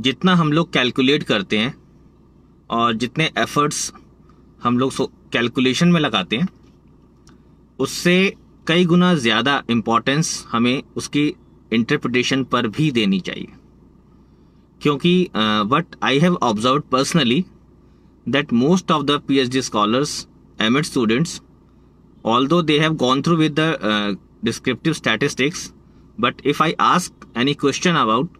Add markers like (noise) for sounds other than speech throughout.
जितना हम लोग कैलकुलेट करते हैं और जितने एफर्ट्स हम लोग कैलकुलेशन में लगाते हैं उससे कई गुना ज़्यादा इम्पोर्टेंस हमें उसकी इंटरप्रिटेशन पर भी देनी चाहिए। क्योंकि what I have observe personally that most of the P H D scholars M Ed students they have gone through with the uh, descriptive statistics but if i ask any question about uh,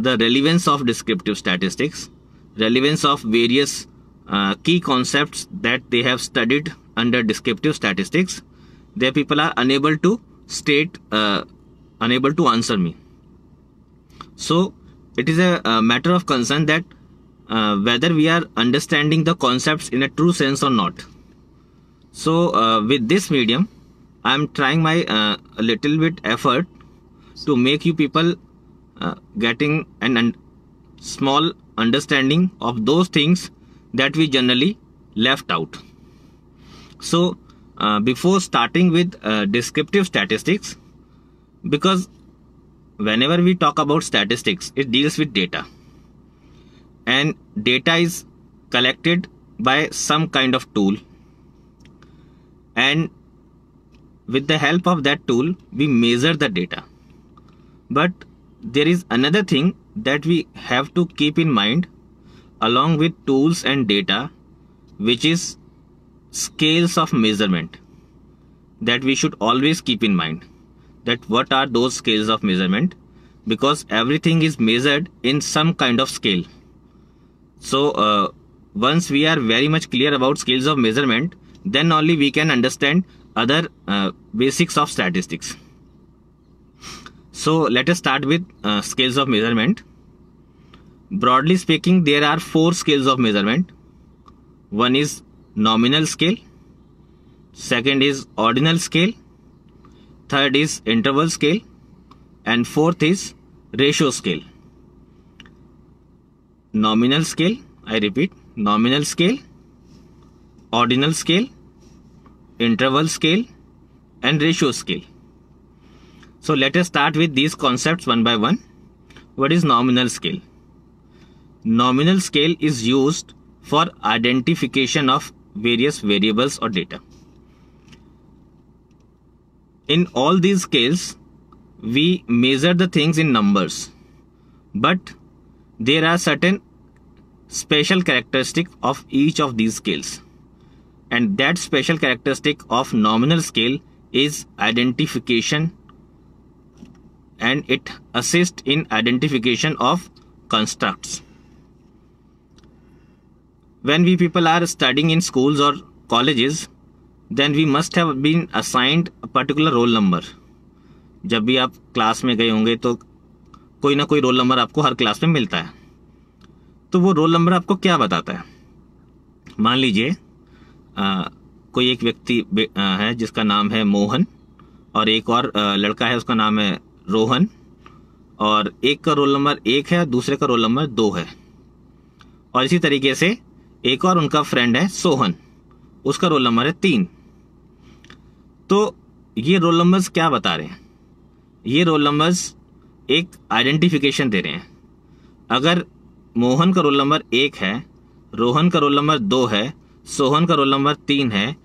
the relevance of descriptive statistics relevance of various uh, key concepts that they have studied under descriptive statistics their people are unable to state unable to answer me so it is a, a matter of concern that uh, whether we are understanding the concepts in a true sense or not. So uh, with this medium, I am trying my uh, a little bit effort to make you people uh, getting an un small understanding of those things that we generally left out. So uh, before starting with uh, descriptive statistics, because whenever we talk about statistics, it deals with data. And data is collected by some kind of tool. And with the help of that tool, we measure the data. But there is another thing that we have to keep in mind along with tools and data, which is scales of measurement that we should always keep in mind that what are those scales of measurement because everything is measured in some kind of scale. So uh, once we are very much clear about scales of measurement then only we can understand other uh, basics of statistics so let us start with uh, scales of measurement. Broadly speaking there are four scales of measurement. One is nominal scale second is ordinal scale third is interval scale and fourth is ratio scale. Nominal scale i repeat nominal scale ordinal scale interval scale and ratio scale so let us start with these concepts one by one what is nominal scale nominal scale is used for identification of various variables or data in all these scales, we measure the things in numbers, but there are certain special characteristic of each of these scales. And that special characteristic of nominal scale is identification and it assists in identification of constructs. When we people are studying in schools or colleges, then we must have particular roll number जब भी आप class में गए होंगे तो कोई ना कोई रोल नंबर आपको हर क्लास में मिलता है। तो वो रोल नंबर आपको क्या बताता है? मान लीजिए कोई एक व्यक्ति है जिसका नाम है मोहन और एक और लड़का है उसका नाम है रोहन, और एक का रोल नंबर एक है, दूसरे का रोल नंबर दो है। और इसी तरीके से एक और उनका फ्रेंड है, सोहन। उसका रोल नंबर है तीन। तो ये रोल नंबर्स क्या बता रहे हैं? ये रोल नंबर्स एक आइडेंटिफिकेशन दे रहे हैं। अगर मोहन का रोल नंबर एक है, रोहन का रोल नंबर दो है, सोहन का रोल नंबर तीन है,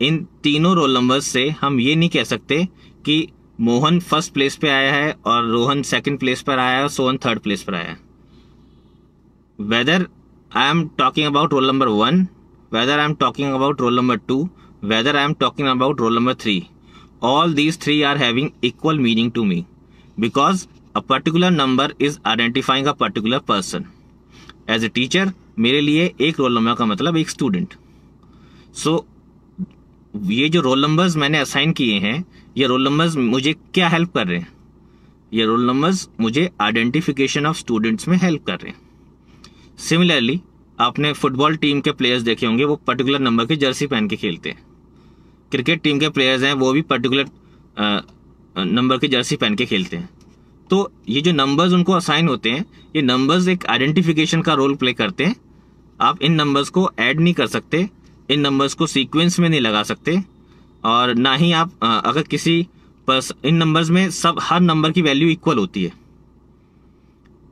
इन तीनों रोल नंबर्स से हम ये नहीं कह सकते कि मोहन फ़र्स्ट प्लेस पे आया है और रोहन सेकंड प्लेस पर आया है सोहन थर्ड प्लेस पर आया है। Whether I am talking about roll number one whether I am talking about roll number two whether I am talking about roll number three all these three are having equal meaning to me because a particular number is identifying a particular person as a teacher मेरे लिए एक roll number का मतलब एक student so so, ये जो roll numbers मैंने assign किए हैं ये रोल नंबर्स मुझे क्या हेल्प कर रहे हैं? ये रोल नंबर्स मुझे आइडेंटिफिकेशन ऑफ़ स्टूडेंट्स में हेल्प कर रहे हैं। सिमिलरली आपने फुटबॉल टीम के प्लेयर्स देखे होंगे, वो पर्टिकुलर नंबर की जर्सी पहन के खेलते हैं। क्रिकेट टीम के प्लेयर्स हैं, वो भी पर्टिकुलर नंबर की जर्सी पहन के खेलते हैं। तो ये जो नंबर्स उनको असाइन होते हैं, ये नंबर्स एक आइडेंटिफिकेशन का रोल प्ले करते हैं। आप इन नंबर्स को ऐड नहीं कर सकते, इन नंबर्स को सीक्वेंस में नहीं लगा सकते। और ना ही आप अगर किसी पर्स, इन नंबर्स में सब, हर नंबर की वैल्यू इक्वल होती है।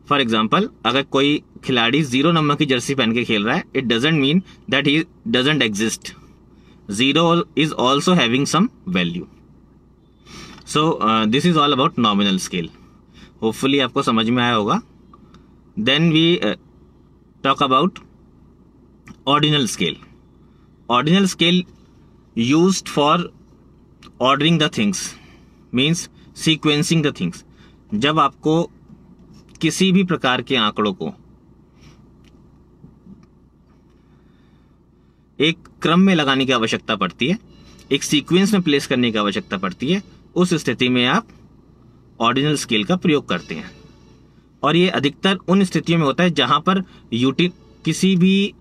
फॉर एग्ज़ाम्पल अगर कोई खिलाड़ी ज़ीरो नंबर की जर्सी पहन के खेल रहा है it doesn't mean that he doesn't exist zero is also having some value so this is all about nominal scale hopefully आपको समझ में आया होगा। Then we talk about ordinal scale ordinal scale use for ordering the things means sequencing the things जब आपको किसी भी प्रकार के आंकड़ों को एक क्रम में लगाने की आवश्यकता पड़ती है, एक सीक्वेंस में प्लेस करने की आवश्यकता पड़ती है, उस स्थिति में आप ऑर्डिनल स्केल का प्रयोग करते हैं। और ये अधिकतर उन स्थितियों में होता है जहाँ पर यूटि किसी भी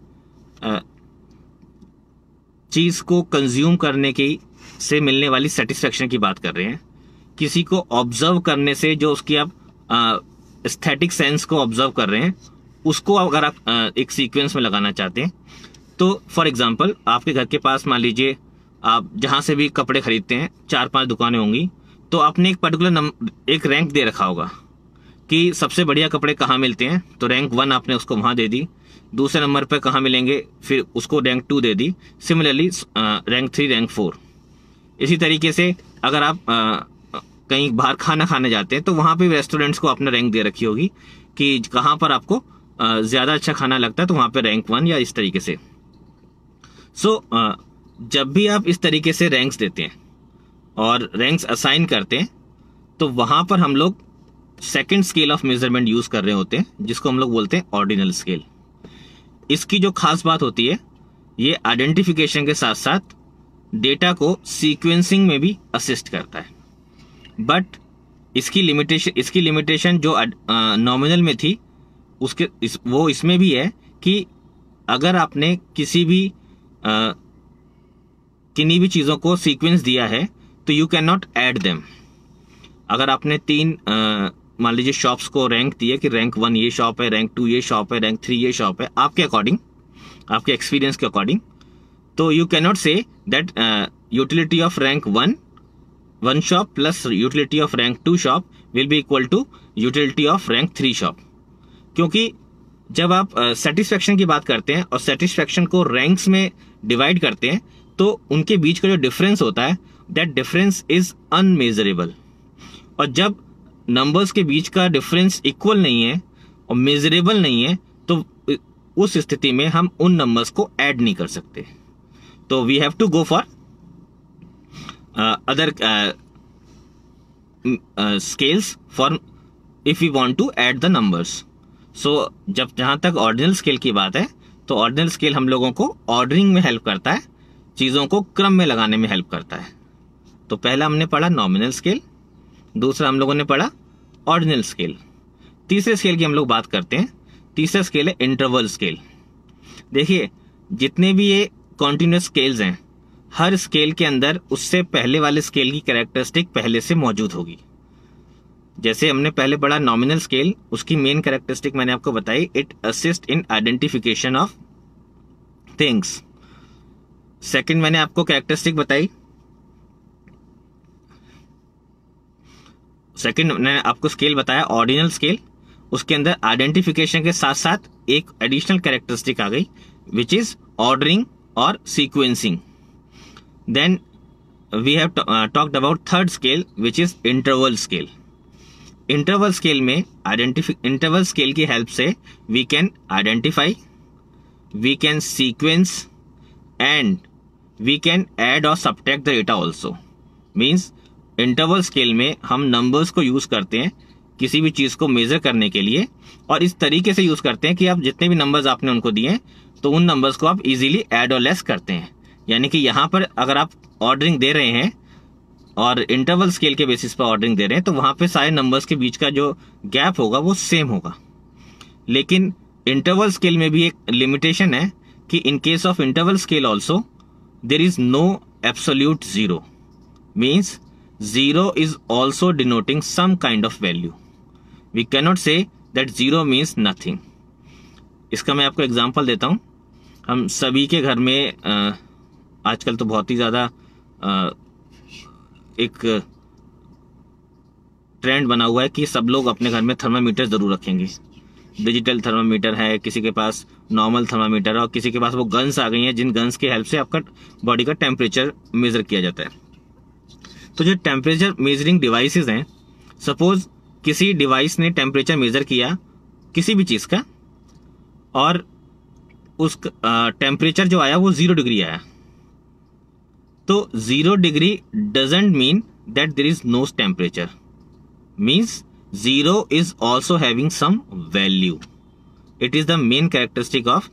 चीज़ को कंज्यूम करने की से मिलने वाली सेटिस्फेक्शन की बात कर रहे हैं। किसी को ऑब्ज़र्व करने से जो उसकी आप एस्थेटिक सेंस को ऑब्ज़र्व कर रहे हैं उसको अगर आप आ, एक सीक्वेंस में लगाना चाहते हैं तो फॉर एग्ज़ाम्पल आपके घर के पास मान लीजिए आप जहाँ से भी कपड़े खरीदते हैं चार पाँच दुकानें होंगी तो आपने एक पर्टिकुलर नंबर एक रैंक दे रखा होगा कि सबसे बढ़िया कपड़े कहाँ मिलते हैं तो रैंक वन आपने उसको वहाँ दे दी। दूसरे नंबर पर कहाँ मिलेंगे? फिर उसको रैंक टू दे दी। Similarly rank three rank four इसी तरीके से अगर आप आ, कहीं बाहर खाना खाने जाते हैं तो वहाँ पे रेस्टोरेंट्स को अपना रैंक दे रखी होगी कि कहाँ पर आपको ज़्यादा अच्छा खाना लगता है तो वहाँ पे रैंक वन या इस तरीके से। सो so, जब भी आप इस तरीके से रैंक्स देते हैं और रैंक्स असाइन करते हैं तो वहाँ पर हम लोग second scale of measurement use कर रहे होते हैं जिसको हम लोग बोलते हैं ऑर्डिनल स्केल इसकी जो खास बात होती है ये आइडेंटिफिकेशन के साथ साथ डेटा को सीक्वेंसिंग में भी असिस्ट करता है। बट इसकी लिमिटेशन इसकी लिमिटेशन जो नॉमिनल में थी उसके इस, वो इसमें भी है कि अगर आपने किसी भी किन्हीं भी चीज़ों को सीक्वेंस दिया है तो you can not add them अगर आपने तीन मान लीजिए शॉप्स को रैंक दिए कि रैंक वन ये शॉप है रैंक टू ये शॉप है रैंक थ्री ये शॉप है आपके अकॉर्डिंग आपके एक्सपीरियंस के अकॉर्डिंग तो you can not say that utility of rank one one shop plus utility of rank two shop will be equal to utility of rank three shop क्योंकि जब आप satisfaction uh, की बात करते हैं और सेटिस्फेक्शन को रैंक्स में डिवाइड करते हैं तो उनके बीच का जो डिफरेंस होता है दैट डिफरेंस इज़ अनमेजरेबल और जब नंबर्स के बीच का डिफरेंस इक्वल नहीं है और मेजरेबल नहीं है तो उस स्थिति में हम उन नंबर्स को ऐड नहीं कर सकते। तो we have to go for other scales for if you want to add the numbers so जब जहाँ तक ऑर्डिनल स्केल की बात है तो ऑर्डिनल स्केल हम लोगों को ऑर्डरिंग में हेल्प करता है, चीज़ों को क्रम में लगाने में हेल्प करता है। तो पहला हमने पढ़ा नॉमिनल स्केल दूसरा हम लोगों ने पढ़ा ऑर्डिनल स्केल तीसरे स्केल की हम लोग बात करते हैं। तीसरा स्केल है इंटरवल स्केल देखिए, जितने भी ये कॉन्टिन्यूस स्केल्स हैं, हर स्केल के अंदर उससे पहले वाले स्केल की कैरेक्टरिस्टिक पहले से मौजूद होगी। जैसे हमने पहले पढ़ा नॉमिनल स्केल उसकी मेन कैरेक्टरिस्टिक मैंने आपको बताई it assist in identification of things second मैंने आपको कैरेक्टरिस्टिक बताई सेकंड मैंने आपको स्केल बताया ऑर्डिनल स्केल उसके अंदर आइडेंटिफिकेशन के साथ साथ एक एडिशनल कैरेक्टरिस्टिक आ गई विच इज़ ऑर्डरिंग और sequencing then we have uh, about third scale which is interval scale interval scale में आइडेंटिफी इंटरवल स्केल की हेल्प से we can identify we can sequence and we can add और subtract the data also means interval scale में हम numbers को use करते हैं किसी भी चीज़ को मेजर करने के लिए और इस तरीके से यूज़ करते हैं कि आप जितने भी नंबर्स आपने उनको दिए तो उन नंबर्स को आप इजीली ऐड और लेस करते हैं। यानी कि यहाँ पर अगर आप ऑर्डरिंग दे रहे हैं और इंटरवल स्केल के बेसिस पर ऑर्डरिंग दे रहे हैं तो वहाँ पे सारे नंबर्स के बीच का जो गैप होगा वो सेम होगा। लेकिन इंटरवल स्केल में भी एक लिमिटेशन है कि in case of interval scale also there is no absolute zero means zero is also denoting some kind of value we cannot say that zero means nothing इसका मैं आपको एग्ज़ाम्पल देता हूँ। हम सभी के घर में आजकल तो बहुत ही ज़्यादा एक ट्रेंड बना हुआ है कि सब लोग अपने घर में थर्मामीटर ज़रूर रखेंगे। डिजिटल थर्मामीटर है, किसी के पास नॉर्मल थर्मामीटर है और किसी के पास वो गन्स आ गई हैं जिन गन्स के हेल्प से आपका बॉडी का टेम्परेचर मेजर किया जाता है। तो जो टेम्परेचर मेजरिंग डिवाइसेस हैं सपोज़ किसी डिवाइस ने टेम्परेचर मेजर किया किसी भी चीज़ का और उस टेम्परेचर जो आया वो ज़ीरो डिग्री आया। तो zero degree doesn't mean that there is no temperature means zero is also having some value is the main characteristic of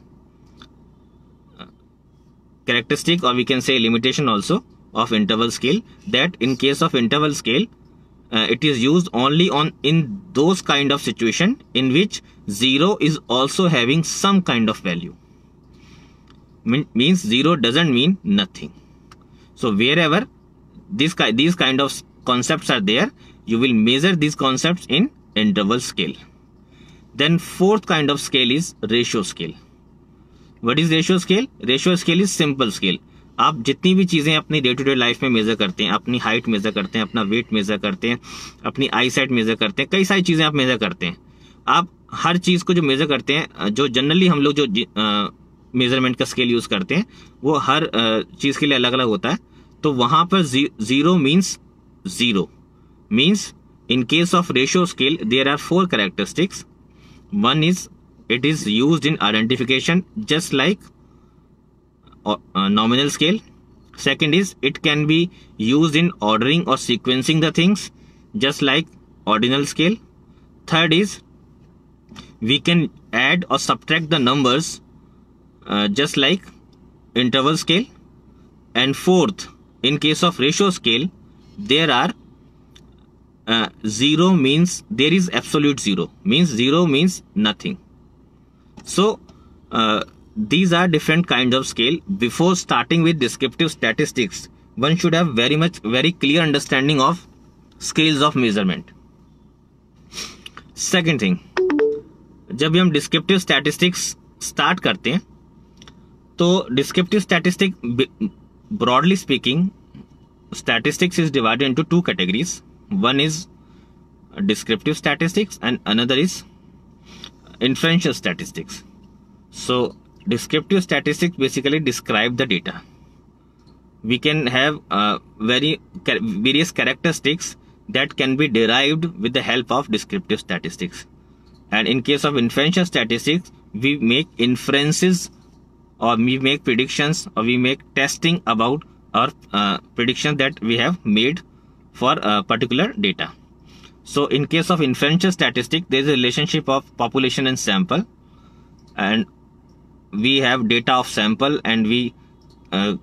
uh, characteristic or we can say limitation also of interval scale that in case of interval scale uh, it is used only on in those kind of situation in which zero is also having some kind of value mean, means zero doesn't mean nothing so wherever this these kind of concepts are there you will measure these concepts in interval scale. Then fourth kind of scale is ratio scale. What is ratio scale? Ratio scale is simple scale. आप जितनी भी चीज़ें अपनी day to day life में measure करते हैं, अपनी height measure करते हैं, अपना वेट मेजर करते हैं, अपनी आई साइट मेजर करते हैं, कई सारी चीज़ें आप मेजर करते हैं। आप हर चीज़ को जो मेजर करते हैं जो जनरली हम लोग जो मेज़रमेंट का स्केल यूज़ करते हैं, वो हर चीज़ के लिए अलग अलग होता है। तो वहाँ पर zero means zero means in case of ratio scale, there are four characteristics. One is, it is used in identification, just like uh, uh, nominal scale. Second is it can be used in ordering or sequencing the things just like ordinal scale. Third is we can add or subtract the numbers uh, just like interval scale. And fourth in case of ratio scale there are uh, zero means there is absolute zero. Means zero means nothing. So uh, these are different kinds of scale before starting with descriptive statistics one should have very much very clear understanding of scales of measurement second thing जब भी हम descriptive statistics start करते हैं तो descriptive statistic broadly speaking statistics is divided into two categories one is descriptive statistics and another is inferential statistics so descriptive statistics basically describe the data. We can have uh, very various characteristics that can be derived with the help of descriptive statistics. And in case of inferential statistics we make inferences or we make predictions or we make testing about our uh, prediction that we have made for a particular data. So in case of inferential statistic, there is a relationship of population and sample. And we have data of sample and we uh,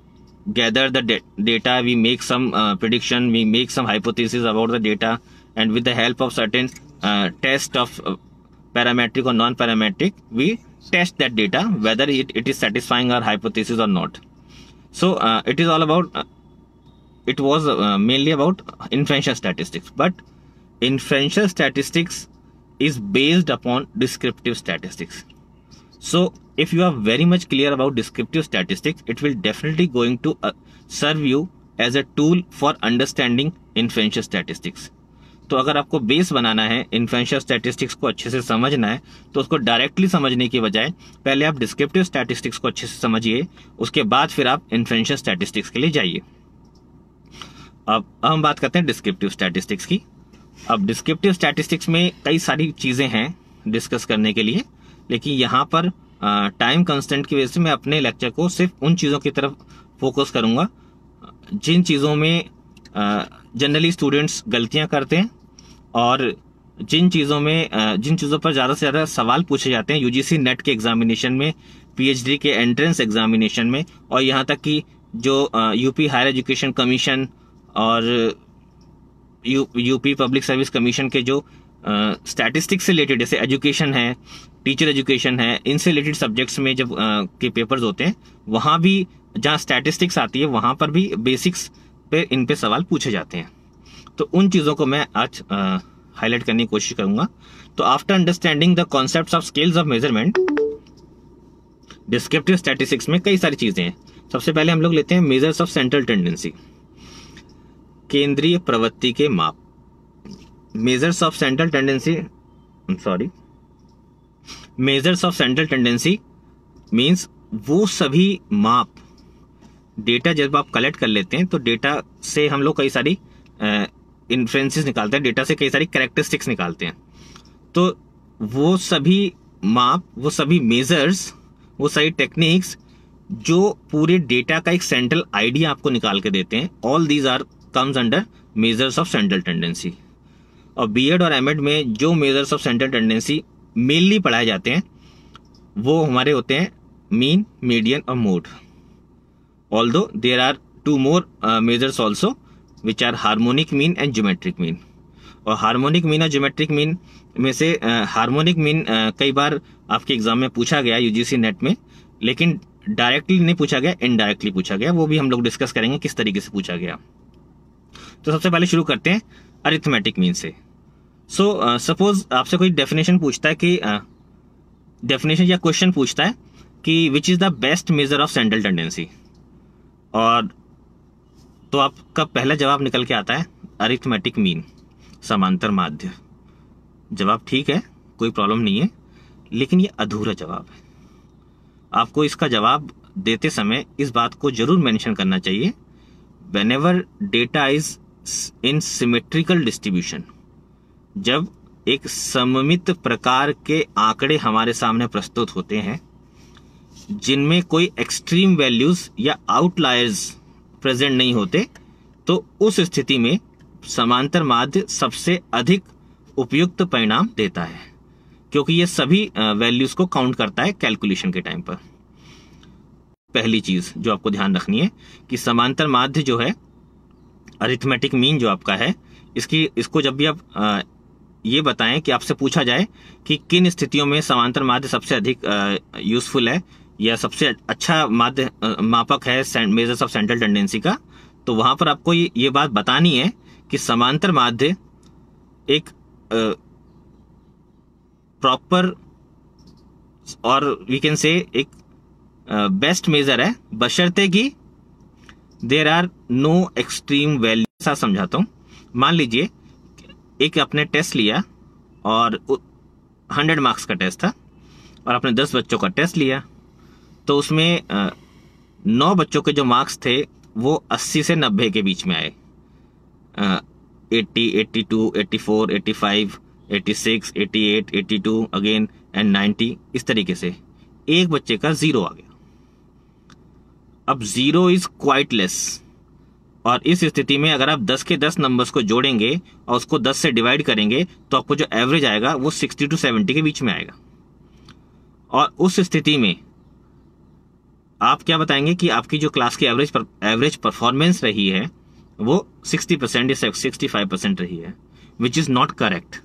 gather the data, we make some uh, prediction, we make some hypothesis about the data and with the help of certain uh, test of uh, parametric or non-parametric, we test that data whether it, it is satisfying our hypothesis or not. So uh, it is all about uh, it was mainly about inferential statistics but inferential statistics is based upon descriptive statistics so if you are very much clear about descriptive statistics it will definitely going to uh, serve you as a tool for understanding inferential statistics. तो अगर आपको base बनाना है influential statistics को अच्छे से समझना है तो उसको डायरेक्टली समझने की बजाय पहले आप डिस्क्रिप्टिव स्टैटिस्टिक्स को अच्छे से समझिए उसके बाद फिर आप इन्फ्लुएंशियल स्टैटिस्टिक्स के लिए जाइए। अब हम बात करते हैं डिस्क्रिप्टिव स्टैटिस्टिक्स की। अब डिस्क्रिप्टिव स्टैटिस्टिक्स में कई सारी चीज़ें हैं डिस्कस करने के लिए लेकिन यहाँ पर टाइम कंस्टेंट की वजह से मैं अपने लेक्चर को सिर्फ़ उन चीज़ों की तरफ़ फोकस करूँगा, जिन चीज़ों में जनरली स्टूडेंट्स गलतियाँ करते हैं और जिन चीज़ों में जिन चीज़ों पर ज़्यादा से ज़्यादा सवाल पूछे जाते हैं यूजीसी नेट के एग्जामिनेशन में पीएचडी के एंट्रेंस एग्जामिनेशन में, और यहाँ तक कि जो यूपी हायर एजुकेशन कमीशन और U UP public service commission के जो स्टैटिस्टिक्स से रिलेटेड जैसे एजुकेशन है टीचर एजुकेशन है इनसे रिलेटेड सब्जेक्ट्स में जब uh, के पेपर्स होते हैं वहाँ भी जहाँ स्टैटिस्टिक्स आती है वहाँ पर भी बेसिक्स पे इन पे सवाल पूछे जाते हैं। तो उन चीज़ों को मैं आज हाईलाइट करने की कोशिश करूँगा। तो after understanding the concept of scales of measurement descriptive statistics में कई सारी चीज़ें हैं। सबसे पहले हम लोग लेते हैं मेजर्स ऑफ़ सेंट्रल टेंडेंसी केंद्रीय प्रवृत्ति के माप। Measures of central tendency sorry measures of central tendency means वो सभी माप डेटा जब आप कलेक्ट कर लेते हैं तो डेटा से हम लोग कई सारी इन्फ्लुएंसेस निकालते हैं डेटा से कई सारी करेक्टरिस्टिक्स निकालते हैं। तो वो सभी माप, वो सभी मेजर्स वो सारी टेक्निक्स जो पूरे डेटा का एक सेंट्रल आइडिया आपको निकाल के देते हैं all these are comes under measures of central tendency और बी और एम में जो measures of central tendency mainly पढ़ाए जाते हैं वो हमारे होते हैं मीन मीडियन और mode although there are two more measures also which are harmonic mean and geometric mean और हारमोनिक मीन और ज्योमेट्रिक मीन में से हार्मोनिक uh, मीन uh, कई बार आपके एग्ज़ाम में पूछा गया यूजीसी नेट में लेकिन डायरेक्टली नहीं पूछा गया इनडायरेक्टली पूछा गया वो भी हम लोग डिस्कस करेंगे किस तरीके से पूछा गया। तो सबसे पहले शुरू करते हैं अरिथमेटिक मीन से। सो सपोज़ uh, आपसे कोई डेफिनेशन पूछता है कि डेफिनेशन uh, या क्वेश्चन पूछता है कि which is the best measure of central tendency और तो आपका पहला जवाब निकल के आता है अरिथमेटिक मीन समांतर माध्य। जवाब ठीक है कोई प्रॉब्लम नहीं है लेकिन ये अधूरा जवाब है। आपको इसका जवाब देते समय इस बात को ज़रूर मेंशन करना चाहिए whenever data is in symmetrical distribution जब एक सममित प्रकार के आंकड़े हमारे सामने प्रस्तुत होते हैं, जिनमें कोई एक्सट्रीम वैल्यूज़ या आउटलायर्स प्रेजेंट नहीं होते तो उस स्थिति में समांतर माध्य सबसे अधिक उपयुक्त परिणाम देता है, क्योंकि ये सभी वैल्यूज़ को काउंट करता है कैलकुलेशन के टाइम पर। पहली चीज़ जो आपको ध्यान रखनी है कि समांतर माध्य जो है अरिथमेटिक मीन जो आपका है, इसकी, इसको जब भी आप ये बताएँ कि आपसे पूछा जाए कि किन स्थितियों में समांतर माध्य सबसे अधिक यूजफुल है? या सबसे अच्छा माध्य मापक है मेजर्स ऑफ़ सेंट्रल टेंडेंसी का? तो वहाँ पर आपको ये, बात बतानी है कि समांतर माध्य एक प्रॉपर और वी कैन से एक बेस्ट मेजर है। बशर्ते कि there are no extreme value ऐसा समझाता हूँ। मान लीजिए एक आपने टेस्ट लिया और हंड्रेड मार्क्स का टेस्ट था और आपने दस बच्चों का टेस्ट लिया। तो उसमें नौ बच्चों के जो मार्क्स थे, वो अस्सी से नब्बे के बीच में आए। Eighty eighty two eighty four eighty five eighty six eighty eight eighty two again and ninety इस तरीके से। एक बच्चे का ज़ीरो आ गया। अब ज़ीरो इज़ क्वाइट लेस और इस स्थिति में अगर आप 10 के 10 नंबर्स को जोड़ेंगे और उसको 10 से डिवाइड करेंगे तो आपको जो एवरेज आएगा वो 60 टू 70 के बीच में आएगा। और उस स्थिति में आप क्या बताएँगे कि आपकी जो क्लास की एवरेज पर, एवरेज परफॉर्मेंस रही है वो 60 परसेंट या 65 परसेंट रही है which is not correct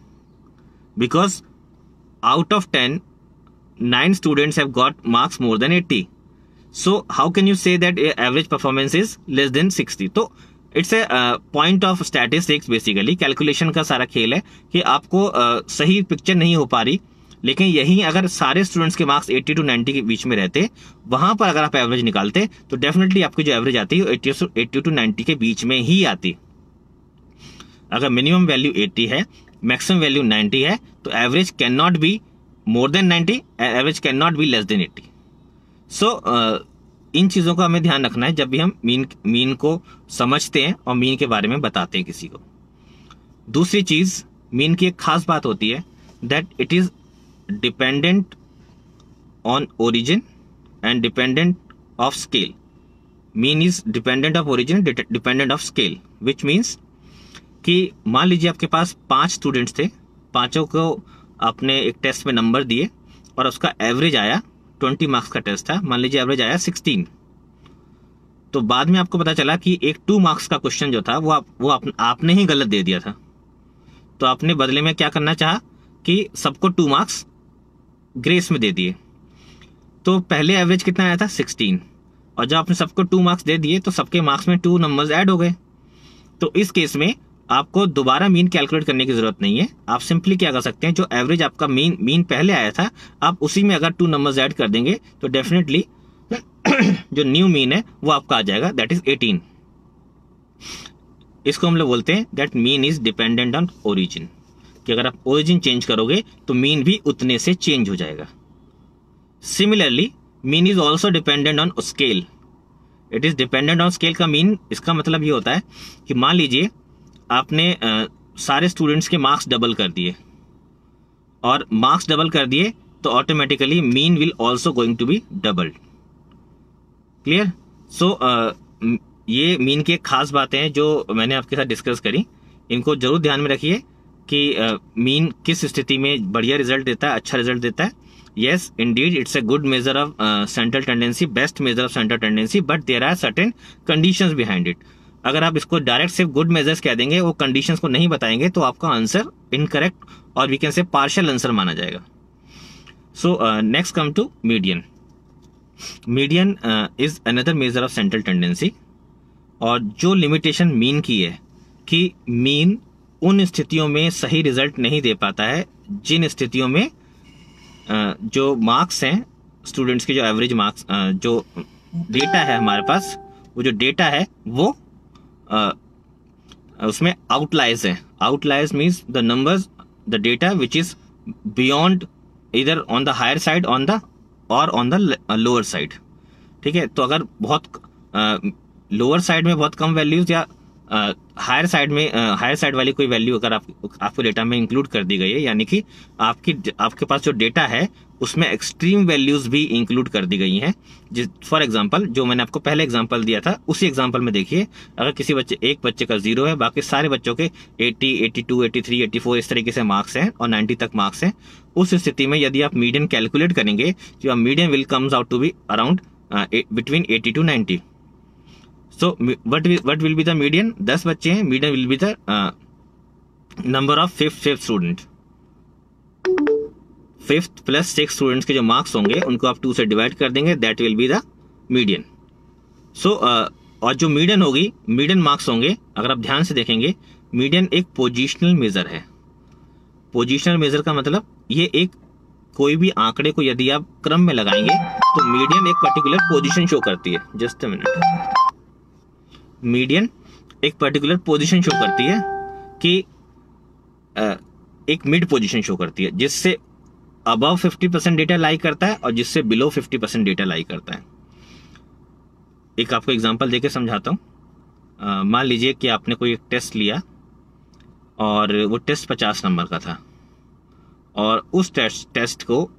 because out of ten nine students have got marks more than 80 so how can you say that average performance is less than 60 तो it's a point of statistics basically calculation का सारा खेल है कि आपको uh, सही picture नहीं हो पा रही लेकिन यही अगर सारे स्टूडेंट्स के मार्क्स 80 टू 90 के बीच में रहते वहाँ पर अगर आप एवरेज निकालते तो डेफिनेटली आपकी जो एवरेज आती है एट्टी टू नाइन्टी के बीच में ही आती। अगर मिनिमम वैल्यू 80 है मैक्सिमम वैल्यू 90 है तो average can not be more than 90 average can not be less than 80 so so, uh, इन चीज़ों का हमें ध्यान रखना है जब भी हम मीन मीन को समझते हैं और मीन के बारे में बताते हैं किसी को। दूसरी चीज़, मीन की एक खास बात होती है that it is dependent on origin and dependent of scale mean is dependent of origin dependent of scale which means कि मान लीजिए आपके पास पाँच स्टूडेंट्स थे, पाँचों को आपने एक टेस्ट में नंबर दिए और उसका एवरेज आया ट्वेंटी मार्क्स का टेस्ट था। मान लीजिए एवरेज आया सिक्सटीन तो बाद में आपको पता चला कि एक टू मार्क्स का क्वेश्चन जो था वो आप, वो आप, आपने ही गलत दे दिया था। तो आपने बदले में क्या करना चाहा कि सबको टू मार्क्स ग्रेस में दे दिए। तो पहले एवरेज कितना आया था? सिक्सटीन और जब आपने सबको टू मार्क्स दे दिए तो सबके मार्क्स में टू नंबर्स ऐड हो गए। तो इस केस में आपको दोबारा मीन कैलकुलेट करने की ज़रूरत नहीं है। आप सिंपली क्या कर सकते हैं, जो एवरेज आपका मीन मीन पहले आया था, आप उसी में अगर टू नंबर्स ऐड कर देंगे तो डेफिनेटली (clears throat) जो न्यू मीन है, वो आपका आ जाएगा दैट इज़ 18 इसको हम लोग बोलते हैं that mean is dependent on origin कि अगर आप ओरिजिन चेंज करोगे तो मीन भी उतने से चेंज हो जाएगा। Similarly mean is also dependent on scale it is dependent on scale का मीन इसका मतलब ये होता है कि मान लीजिए आपने आ, सारे स्टूडेंट्स के मार्क्स डबल कर दिए। और मार्क्स डबल कर दिए तो automatically mean will also going to be doubled clear so ये मीन की खास बातें हैं जो मैंने आपके साथ डिस्कस करी। इनको ज़रूर ध्यान में रखिए कि मीन uh, किस स्थिति में बढ़िया रिज़ल्ट देता है अच्छा रिज़ल्ट देता है। Yes indeed it's a good measure of uh, central tendency best measure of central tendency but there are certain conditions it. अगर आप इसको डायरेक्ट सिर्फ़ गुड मेजर्स कह देंगे, वो कंडीशन को नहीं बताएँगे तो आपका आंसर इनकरेक्ट और we can say partial answer माना जाएगा। So next come to median median is another measure of central tendency और जो लिमिटेशन मीन की है कि मीन उन स्थितियों में सही रिज़ल्ट नहीं दे पाता है, जिन स्थितियों में जो मार्क्स हैं स्टूडेंट्स के जो एवरेज मार्क्स जो डेटा है हमारे पास, वो जो डेटा है, वो उसमें आउटलाइज है। Outliers means the numbers the data which is beyond इधर on the higher side on the और ऑन द लोअर साइड ठीक है? तो अगर बहुत लोअर साइड में बहुत कम वैल्यूज़ या हायर साइड में हायर साइड वाली कोई वैल्यू अगर आप, आपको डेटा में इंक्लूड कर दी गई है, यानी कि आपकी, आपके पास जो डेटा है उसमें एक्सट्रीम वैल्यूज़ भी इंक्लूड कर दी गई हैं। जिस फॉर एग्जांपल जो मैंने आपको पहले एग्जांपल दिया था उसी एग्जांपल में देखिए अगर किसी बच्चे एक बच्चे का ज़ीरो है बाकी सारे बच्चों के 80, 82, 83, 84 इस तरीके से मार्क्स हैं और 90 तक मार्क्स हैं उस स्थिति में यदि आप मीडियन कैलकुलेट करेंगे तो median will comes out to be around between eighty to ninety so what what will be the median दस बच्चे हैं median will be the number of fifth fifth student fifth plus six students के जो marks होंगे, उनको आप two से divide कर देंगे that will be the median so और जो मीडियन होगी मीडियन मार्क्स होंगे, अगर आप ध्यान से देखेंगे मीडियन एक पोजिशनल मेजर है. पोजिशनल मेजर का मतलब ये एक कोई भी आंकड़े को यदि आप क्रम में लगाएँगे तो मीडियन एक पर्टिकुलर पोजीशन शो करती है. जस्ट मिनट मीडियन एक पर्टिकुलर पोजीशन शो करती है कि एक मिड पोजीशन शो करती है, जिससे अबव 50 परसेंट डेटा लाई करता है और जिससे बिलो 50 परसेंट डेटा लाई करता है। एक आपको एग्जांपल देके समझाता हूँ। मान लीजिए कि आपने कोई एक टेस्ट लिया और वो टेस्ट 50 नंबर का था। और उस टेस्ट टेस्ट को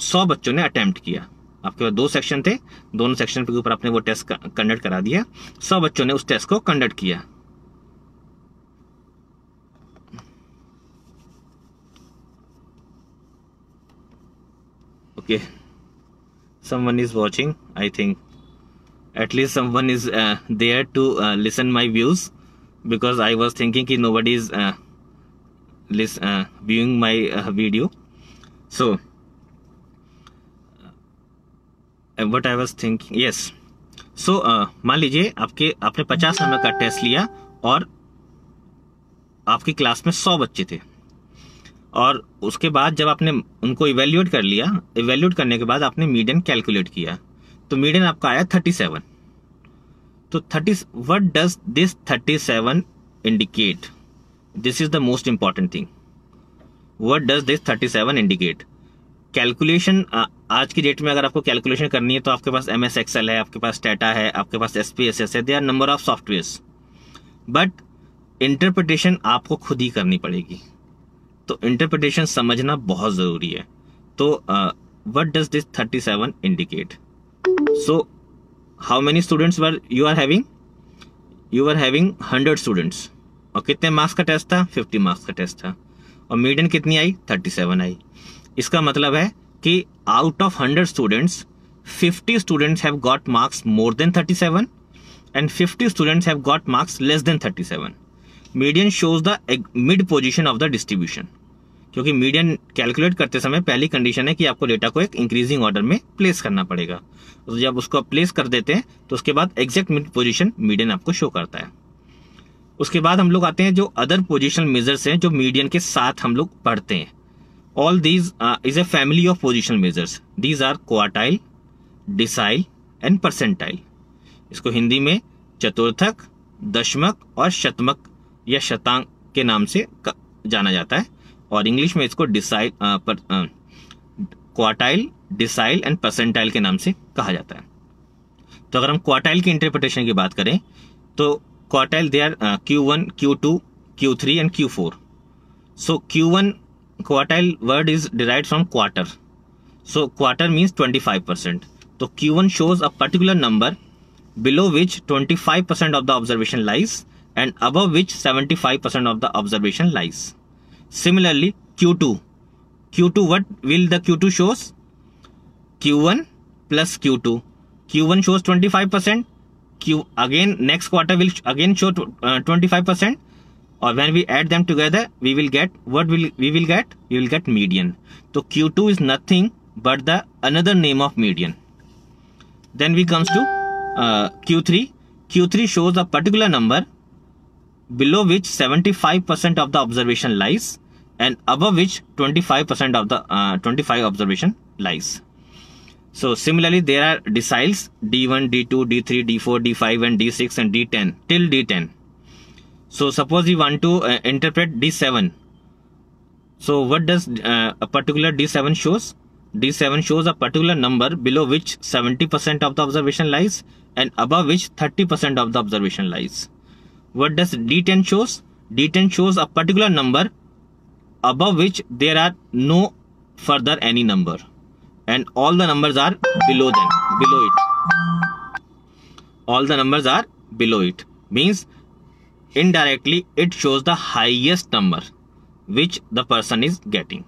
100 बच्चों ने अटैम्प्ट किया। आपके पास दो सेक्शन थे, दोनों सेक्शन के ऊपर आपने वो टेस्ट कंडक्ट करा दिया। सौ बच्चों ने उस टेस्ट को कंडक्ट किया। Okay someone is watching i think at least someone is uh, there to uh, listen my views because i was thinking ki nobody is uh, listen, uh, viewing my uh, video so what I was thinking yes so मान लीजिए आपके आपने पचास number का test लिया और आपकी class में सौ बच्चे थे और उसके बाद जब आपने उनको इवेल्युएट कर लिया इवेल्युएट करने के बाद आपने मीडियन कैलकुलेट किया तो मीडियन आपका आया थर्टी सेवन तो thirty what does this thirty seven indicate this is the most important thing what does this thirty seven indicate calculation आज की डेट में अगर आपको कैलकुलेशन करनी है तो आपके पास एम एस एक्सएल है, आपके पास टाटा है, आपके पास एस पी एस एस है they are number of software but interpretation आपको खुद ही करनी पड़ेगी. तो इंटरप्रिटेशन समझना बहुत ज़रूरी है। तो what does this thirty seven indicate so how many students were you are having you are having hundred students और कितने मार्क्स का टेस्ट था? फिफ्टी मार्क्स का टेस्ट था। और मीडियन कितनी आई? थर्टी सेवन आई। इसका मतलब है कि out of hundred students fifty students have got marks more than thirty seven and fifty students have got marks less than thirty seven median shows the mid position of the distribution क्योंकि median calculate करते समय पहली condition है कि आपको data को एक increasing order में प्लेस करना पड़ेगा। तो जब उसको आप प्लेस कर देते हैं तो उसके बाद एग्जैक्ट मिड पोजिशन मीडियन आपको शो करता है। उसके बाद हम लोग आते हैं जो अदर पोजिशनल मेजर्स हैं जो मीडियन के साथ हम लोग पढ़ते हैं। All uh, is a family of positional measures. These are quartile decile and percentile. इसको हिंदी में चतुर्थक दशमक और शतमक या शतांक के नाम से जाना जाता है। और इंग्लिश में इसको decile quartile decile and percentile के नाम से कहा जाता है। तो अगर हम क्वार्टाइल की इंटरप्रिटेशन की बात करें तो quartile they are Q one Q two Q three and Q four so Q one quartile word is derive from quarter so quarter means twenty five percent तो Q one shows a particular number below which 25% of the observation lies and above which 75% of the observation lies. Similarly, Q2. Q2, what will the Q2 shows? Q1 plus Q2. Q1 shows 25%. Q again next quarter will again show uh, 25%. Or when we add them together, we will get what will we will get? We will get median. So Q2 is nothing but the another name of median. Then we comes to uh, Q3. Q3 shows a particular number below which 75% of the observation lies and above which 25% of the uh, 25 observation lies. So similarly, there are deciles D1, D2, D3, D4, D5 and D6 and D10 till D10. So suppose we want to uh, interpret D7. So what does uh, a particular D7 shows? D7 shows a particular number below which 70% of the observation lies and above which 30% of the observation lies. What does D10 shows? D10 shows a particular number above which there are no further any number. And all the numbers are below them below it. All the numbers are below it. Means indirectly it shows the highest number which the person is getting.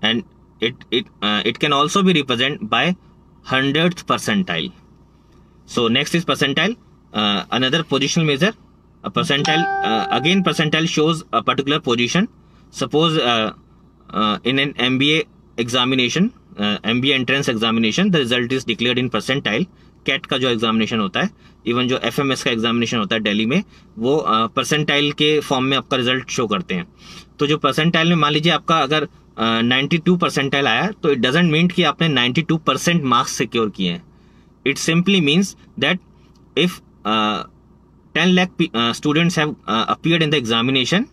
And it it uh, it can also be represented by hundredth percentile. So next is percentile. Uh, another positional measure a percentile uh, again percentile shows a particular position. Suppose uh, uh, in an mba examination uh, mba entrance examination the result is declared in percentile. CAT का जो examination होता है even जो FMS का examination होता है दिल्ली में वो परसेंटाइल के फॉर्म में आपका रिज़ल्ट शो करते हैं तो जो परसेंटाइल में मान लीजिए आपका अगर नाइन्टी टू परसेंटाइल आया तो इट डजेंट मीन कि आपने ninety two percent marks secure किए हैं it simply means that if ten lakh students have appeared in the examination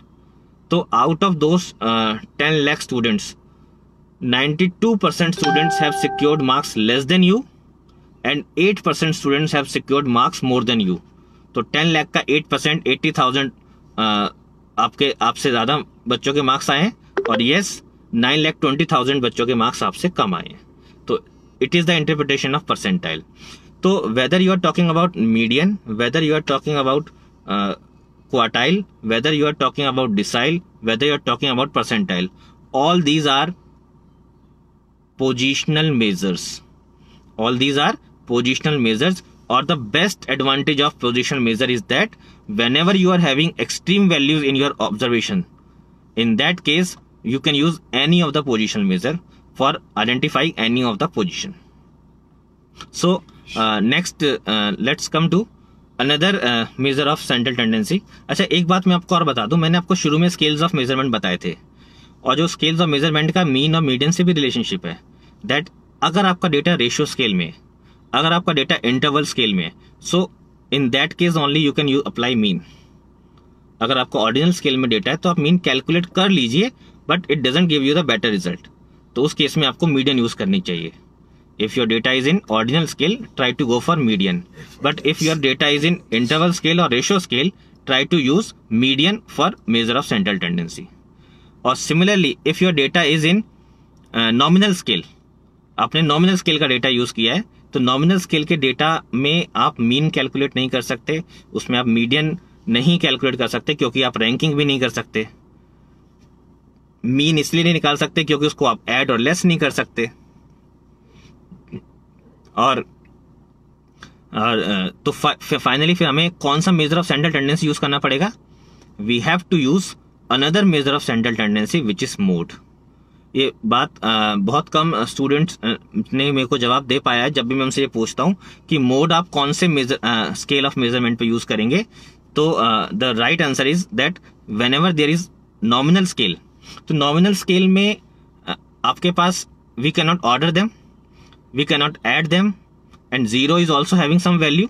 तो out of those ten lakh students 92% students have secured marks less than you and 8% students have secured marks more than you. तो 10 लाख का 8 percent eighty thousand आपके, आपसे ज़्यादा बच्चों के marks आए हैं और yes nine lakh twenty thousand बच्चों के मार्क्स आपसे कम आए हैं. तो it is the interpretation of percentile So whether you are talking about median, whether you are talking about uh, quartile, whether you are talking about decile, whether you are talking about percentile, all these are positional measures. All these are positional measures or the best advantage of positional measure is that whenever you are having extreme values in your observation, in that case, you can use any of the positional measure for identifying any of the position. So uh, let's come to another measure of central tendency अच्छा एक बात मैं आपको और बता दूँ मैंने आपको शुरू में स्केल्स ऑफ़ मेज़रमेंट बताए थे। और जो स्केल्स ऑफ़ मेज़रमेंट का मीन और मीडियन से भी रिलेशनशिप है दैट अगर आपका डेटा रेशियो स्केल में अगर आपका डेटा इंटरवल स्केल में so in that case only you can you apply mean अगर आपका ऑर्डिनल स्केल में डेटा है तो आप मीन कैलकुलेट कर लीजिए but it doesn't give you the better result तो उस केस में आपको मीडियन यूज़ करनी चाहिए। If your data is in ordinal scale, try to go for median. But if your data is in interval scale or ratio scale, try to use median for measure of central tendency. और similarly if your data is in nominal scale आपने nominal scale का data use किया है तो nominal scale के data में आप mean calculate नहीं कर सकते, उसमें आप मीडियन नहीं कैलकुलेट कर सकते, क्योंकि आप रैंकिंग भी नहीं कर सकते। मीन इसलिए नहीं निकाल सकते क्योंकि उसको आप ऐड और लेस नहीं कर सकते। और तो फाइनली फिर हमें कौन सा measure of central tendency use करना पड़ेगा? We have to use another measure of central tendency which is mode ये बात आ, बहुत कम स्टूडेंट्स ने मेरे को जवाब दे पाया है जब भी मैं उनसे ये पूछता हूँ कि मोड आप कौन से मेजर स्केल ऑफ़ मेज़रमेंट पे यूज़ करेंगे? तो the right answer is that whenever there is nominal scale तो नॉमिनल स्केल में आपके पास we cannot order them we cannot add them and zero is also having some value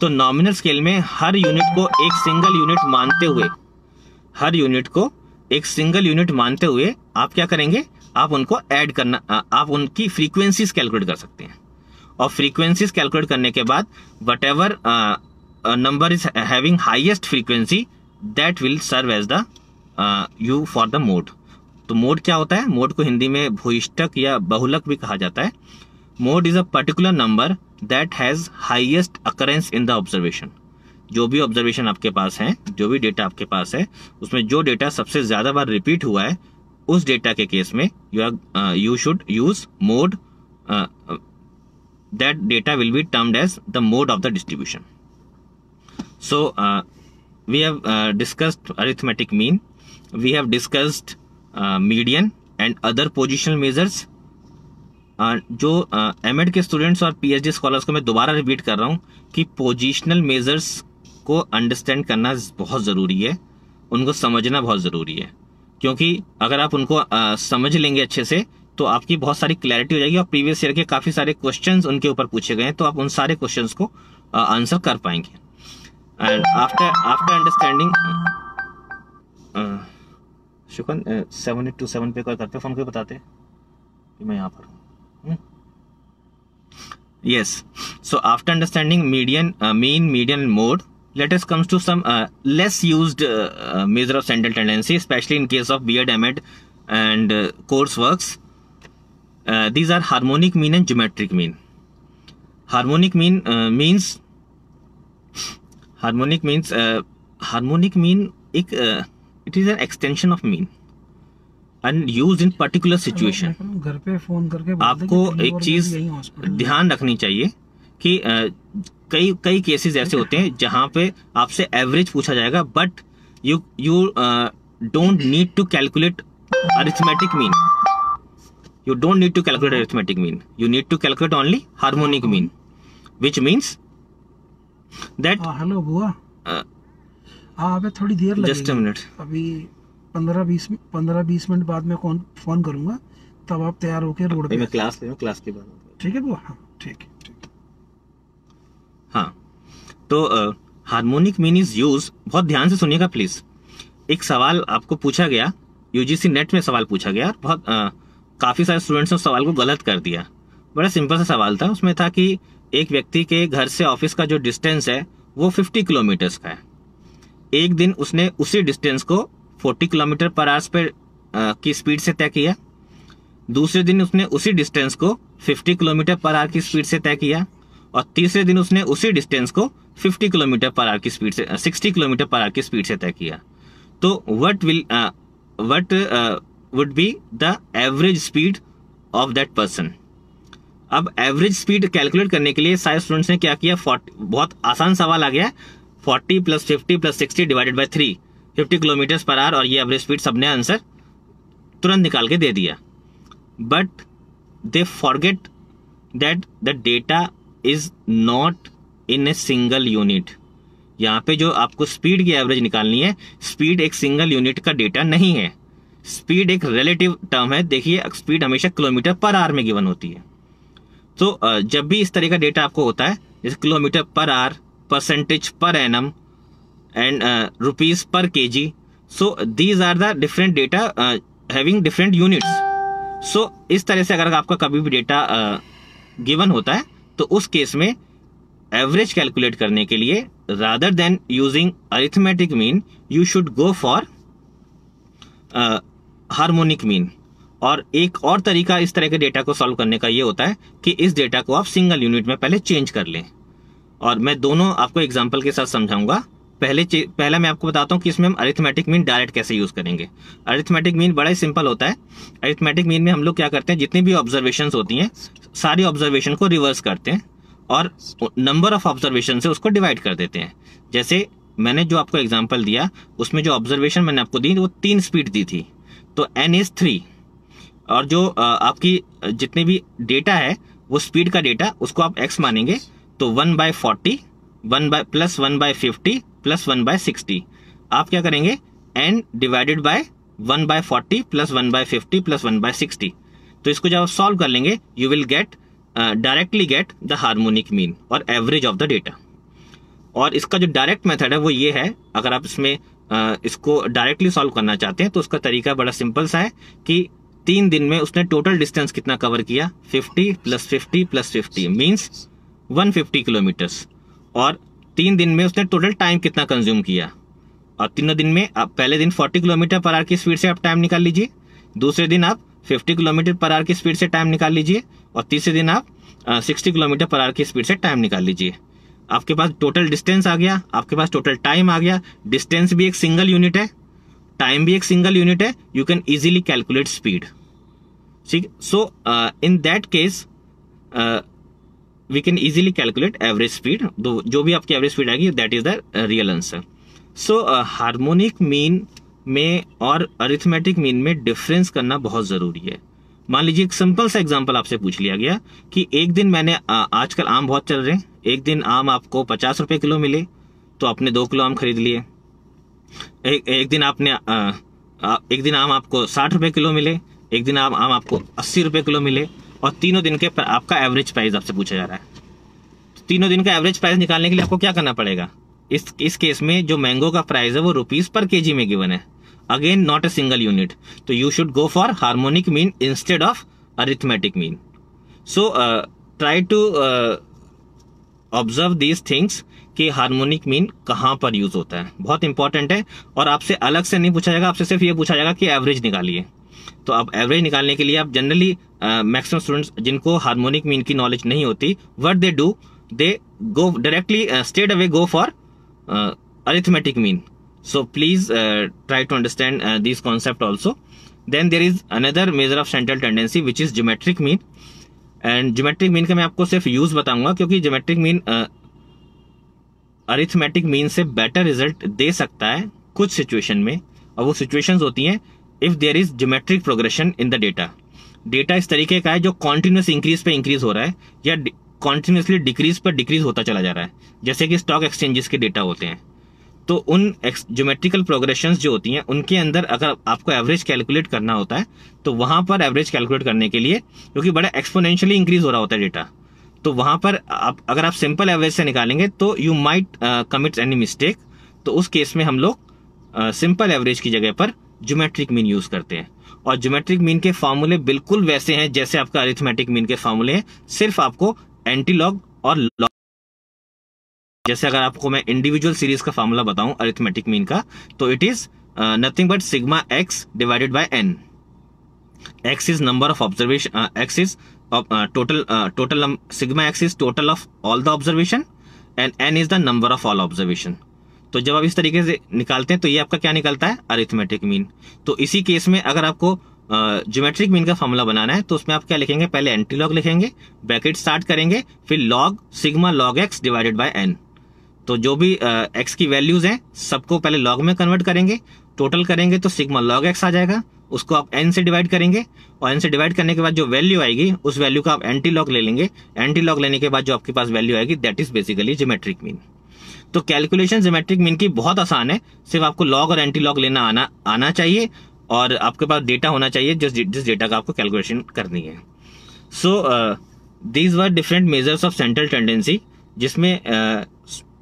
तो nominal scale में हर unit को एक सिंगल यूनिट मानते हुए, हर यूनिट को एक सिंगल यूनिट मानते हुए आप क्या करेंगे? आप उनको ऐड करना आप उनकी फ्रीक्वेंसीज कैलकुलेट कर सकते हैं। और फ्रीक्वेंसीज कैलकुलेट करने के बाद whatever number is having highest frequency that will serve as the you for the mode तो मोड क्या होता है? मोड को हिंदी में भूष्टक या बहुलक भी कहा जाता है। Mode is a particular number that has highest occurrence in the observation जो भी ऑब्जर्वेशन आपके पास है, जो भी डेटा आपके पास है, उसमें जो डेटा सबसे ज़्यादा बार रिपीट हुआ है, उस डेटा के केस में you are you should use mode that data will be termed as the mode of the distribution so we have discussed arithmetic mean we have discussed median and other positional measures जो M के students और PhD scholars को मैं दोबारा repeat कर रहा हूँ कि पोजिशनल मेजर्स को अंडरस्टैंड करना बहुत ज़रूरी है उनको समझना बहुत ज़रूरी है। क्योंकि अगर आप उनको आ, समझ लेंगे अच्छे से तो आपकी बहुत सारी क्लैरिटी हो जाएगी और प्रीवियस ईयर के काफ़ी सारे क्वेश्चंस उनके ऊपर पूछे गए हैं तो आप उन सारे क्वेश्चंस को आंसर कर पाएँगे। एंड आफ्टर आफ्टर अंडरस्टैंडिंग शुक्र सेवन एट टू सेवन पे कॉल करते फ़ोन को बताते कि मैं यहाँ पर हूँ। Yes. So after understanding median uh, mean median mode let us comes to some uh, less used uh, uh, measure of central tendency especially in case of beard emid and uh, course works uh, these are harmonic mean and geometric mean. Harmonic mean uh, means harmonic means harmonic mean uh, it is an extension of mean and used in particular situation. घर पे phone करके आपको एक चीज़ ध्यान रखनी चाहिए कि कई कई केसेस ऐसे होते हैं जहाँ पे आपसे एवरेज पूछा जाएगा but you you don't need to calculate arithmetic mean you don't need to calculate arithmetic mean you need to calculate only harmonic mean which means that hello बुआ। हाँ अबे थोड़ी देर लगेगी जस्ट अ मिनट अभी पंद्रह बीस पंद्रह बीस मिनट बाद में कौन फ़ोन करूँगा तब आप तैयार होके रोड पे मैं क्लास ले क्लास के बाद। ठीक है बुआ? हाँ ठीक है ठीक हाँ। तो हार्मोनिक मीन इज़ यूज़ बहुत ध्यान से सुनिएगा प्लीज़ एक सवाल आपको पूछा गया यूजीसी नेट में सवाल पूछा गया बहुत आ, काफ़ी सारे स्टूडेंट्स ने उस सवाल को गलत कर दिया। बड़ा सिंपल सा सवाल था उसमें था कि एक व्यक्ति के घर से ऑफ़िस का जो डिस्टेंस है वो 50 किलोमीटर का है। एक दिन उसने उसी डिस्टेंस को 40 किलोमीटर पर आवर्स पे की स्पीड से तय किया। दूसरे दिन उसने उसी डिस्टेंस को 50 किलोमीटर पर आवर की स्पीड से तय किया और तीसरे दिन उसने उसी डिस्टेंस को 50 किलोमीटर पर आवर की स्पीड से 60 किलोमीटर पर आवर की स्पीड से तय किया। तो what will what would be the average speed of that person अब एवरेज स्पीड कैलकुलेट करने के लिए सारे स्टूडेंट्स ने क्या किया? 40 बहुत आसान सवाल आ गया। 40 plus fifty plus sixty divided by three fifty kilometre per hour और ये एवरेज स्पीड सबने आंसर तुरंत निकाल के दे दिया। But they forget that the data is not in a single unit यहाँ पे जो आपको स्पीड की एवरेज निकालनी है स्पीड एक सिंगल यूनिट का डेटा नहीं है। स्पीड एक रिलेटिव टर्म है। देखिए स्पीड हमेशा किलोमीटर पर आर में गिवन होती है। तो जब भी इस तरह का डेटा आपको होता है, जैसे kilometre per hour percentage per annum and rupees per K G so these are the different data having different units so इस तरह से अगर आपका कभी भी डेटा गिवन होता है तो उस केस में एवरेज कैलकुलेट करने के लिए rather than using arithmetic mean you should go for harmonic mean और एक और तरीका इस तरह के डेटा को सॉल्व करने का ये होता है कि इस डेटा को आप सिंगल यूनिट में पहले चेंज कर लें। और मैं दोनों आपको एग्ज़ाम्पल के साथ समझाऊँगा। पहले पहला मैं आपको बताता हूँ कि इसमें हम अरिथमेटिक मीन डायरेक्ट कैसे यूज़ करेंगे। अरिथमेटिक मीन बड़ा ही सिंपल होता है। अरिथमेटिक मीन में हम लोग क्या करते हैं, जितनी भी ऑब्जर्वेशन होती हैं, सारी ऑब्जर्वेशन को रिवर्स करते हैं और नंबर ऑफ़ ऑब्जर्वेशन से उसको डिवाइड कर देते हैं। जैसे मैंने जो आपको एग्ज़ाम्पल दिया, उसमें जो ऑब्जर्वेशन मैंने आपको दी, वो तीन स्पीड दी थी। तो एन इज़ थ्री और जो आपकी जितने भी डेटा है, वो स्पीड का डेटा उसको आप एक्स मानेंगे तो one by forty one by plus one by fifty plus one by sixty आप क्या करेंगे? N divided by one by forty plus one by fifty plus one by sixty तो इसको जब आप सॉल्व कर लेंगे you will get directly get the harmonic mean और एवरेज ऑफ़ द डेटा और इसका जो डायरेक्ट मेथड है वो ये है अगर आप इसमें आ, इसको डायरेक्टली सॉल्व करना चाहते हैं तो उसका तरीका बड़ा सिंपल सा है कि तीन दिन में उसने टोटल डिस्टेंस कितना कवर किया? 50 plus fifty plus fifty means 150 kilometres और तीन दिन में उसने टोटल टाइम कितना कंज्यूम किया? और तीनों दिन में आप पहले दिन 40 किलोमीटर पर आर की स्पीड से आप टाइम निकाल लीजिए, दूसरे दिन आप 50 किलोमीटर पर आर की स्पीड से टाइम निकाल लीजिए, और तीसरे दिन आप सिक्सटी किलोमीटर पर आर की स्पीड से टाइम निकाल लीजिए। आपके पास टोटल डिस्टेंस आ गया, आपके पास टोटल टाइम आ गया। डिस्टेंस भी एक सिंगल यूनिट है टाइम भी एक सिंगल यूनिट है you can easily calculate speed ठीक so in that case we can easily calculate average speed जो भी आपकी एवरेज स्पीड आएगी that is the real answer so harmonic mean में और अरिथमेटिक मीन में डिफरेंस करना बहुत ज़रूरी है। मान लीजिए एक सिंपल सा एग्जांपल आपसे पूछ लिया गया कि एक दिन मैंने आजकल आम बहुत चल रहे हैं। एक दिन आम आपको पचास रुपए किलो मिले तो आपने दो किलो आम खरीद लिए। एक, एक दिन आपने आ, आ, एक दिन आम आपको साठ रुपए किलो मिले एक दिन आम आम आपको अस्सी रुपए किलो मिले। और तीनों दिन के आपका एवरेज प्राइस आपसे पूछा जा रहा है। तीनों दिन का एवरेज प्राइस निकालने के लिए आपको क्या करना पड़ेगा? इस इस केस में जो मैंगो का प्राइस है वो रुपीज़ पर केजी में गिवन है। Again not a single unit तो you should go for harmonic mean instead of arithmetic mean so try to observe these things कि हार्मोनिक मीन कहाँ पर यूज़ होता है। बहुत इंपॉर्टेंट है। और आपसे अलग से नहीं पूछा जाएगा, आपसे सिर्फ़ ये पूछा जाएगा कि एवरेज निकालिए। तो अब एवरेज निकालने के लिए आप जनरली मैक्सिमम स्टूडेंट्स जिनको हार्मोनिक मीन की नॉलेज नहीं होती what they do they go directly straight away go for arithmetic mean uh, try to understand uh, these concept also. Then there is another measure of central tendency which is geometric mean. And geometric mean का मैं आपको सिर्फ़ use बताऊँगा क्योंकि geometric mean arithmetic mean से better result दे सकता है कुछ सिचुएशन में। और वो सिचुएशंस होती हैं if there is geometric progression in the data data इस तरीके का है जो कॉन्टिन्यूस इंक्रीज पे इंक्रीज हो रहा है, या कॉन्टिन्यूसली डिक्रीज पर डिक्रीज होता चला जा रहा है, जैसे कि स्टॉक एक्सचेंजेस के डेटा होते हैं। तो उन ज्योमेट्रिकल प्रोग्रेशन जो होती हैं, उनके अंदर अगर आपको एवरेज कैलकुलेट करना होता है तो वहाँ पर एवरेज कैलकुलेट करने के लिए, क्योंकि बड़ा एक्सपोनेंशियली इंक्रीज हो रहा होता है डेटा तो वहाँ पर आप अगर आप सिंपल एवरेज से निकालेंगे तो you might commit any mistake तो उस केस में हम लोग सिंपल एवरेज की जगह पर ज्योमेट्रिक मीन यूज़ करते हैं। और ज्योमेट्रिक मीन के फॉर्मूले बिल्कुल वैसे हैं जैसे आपका अरिथमेटिक मीन के फॉर्मूले हैं। सिर्फ़ आपको एंटीलॉग और लॉग जैसे अगर आपको मैं इंडिविजुअल सीरीज़ का फॉर्मूला बताऊँ अरिथमेटिक मीन का तो it is nothing but sigma X divided by N X is number of observation X is total total sigma X is total of all the observation and N is the number of all observation तो जब आप इस तरीके से निकालते हैं तो ये आपका क्या निकलता है? अरिथमेटिक मीन तो इसी केस में अगर आपको ज्योमेट्रिक मीन का फॉर्मूला बनाना है तो उसमें आप क्या लिखेंगे? पहले एंटी लॉग लिखेंगे ब्रैकेट स्टार्ट करेंगे, फिर log sigma log X divided by N तो जो भी एक्स की वैल्यूज़ हैं, सबको पहले लॉग में कन्वर्ट करेंगे टोटल करेंगे तो सिग्मा लॉग एक्स आ जाएगा, उसको आप एन से डिवाइड करेंगे, और एन से डिवाइड करने के बाद जो वैल्यू आएगी, उस वैल्यू का आप एंटी लॉग ले लेंगे एंटी लॉग लेने के बाद जो आपके पास वैल्यू आएगी that is basically geometric mean तो कैलकुलेशन ज्योमेट्रिक मीन की बहुत आसान है। सिर्फ़ आपको लॉग और एंटी लॉग लेना आना आना चाहिए और आपके पास डेटा होना चाहिए जिस जिस डेटा का आपको कैलकुलेशन करनी है। So these were different measures of central tendency जिसमें uh,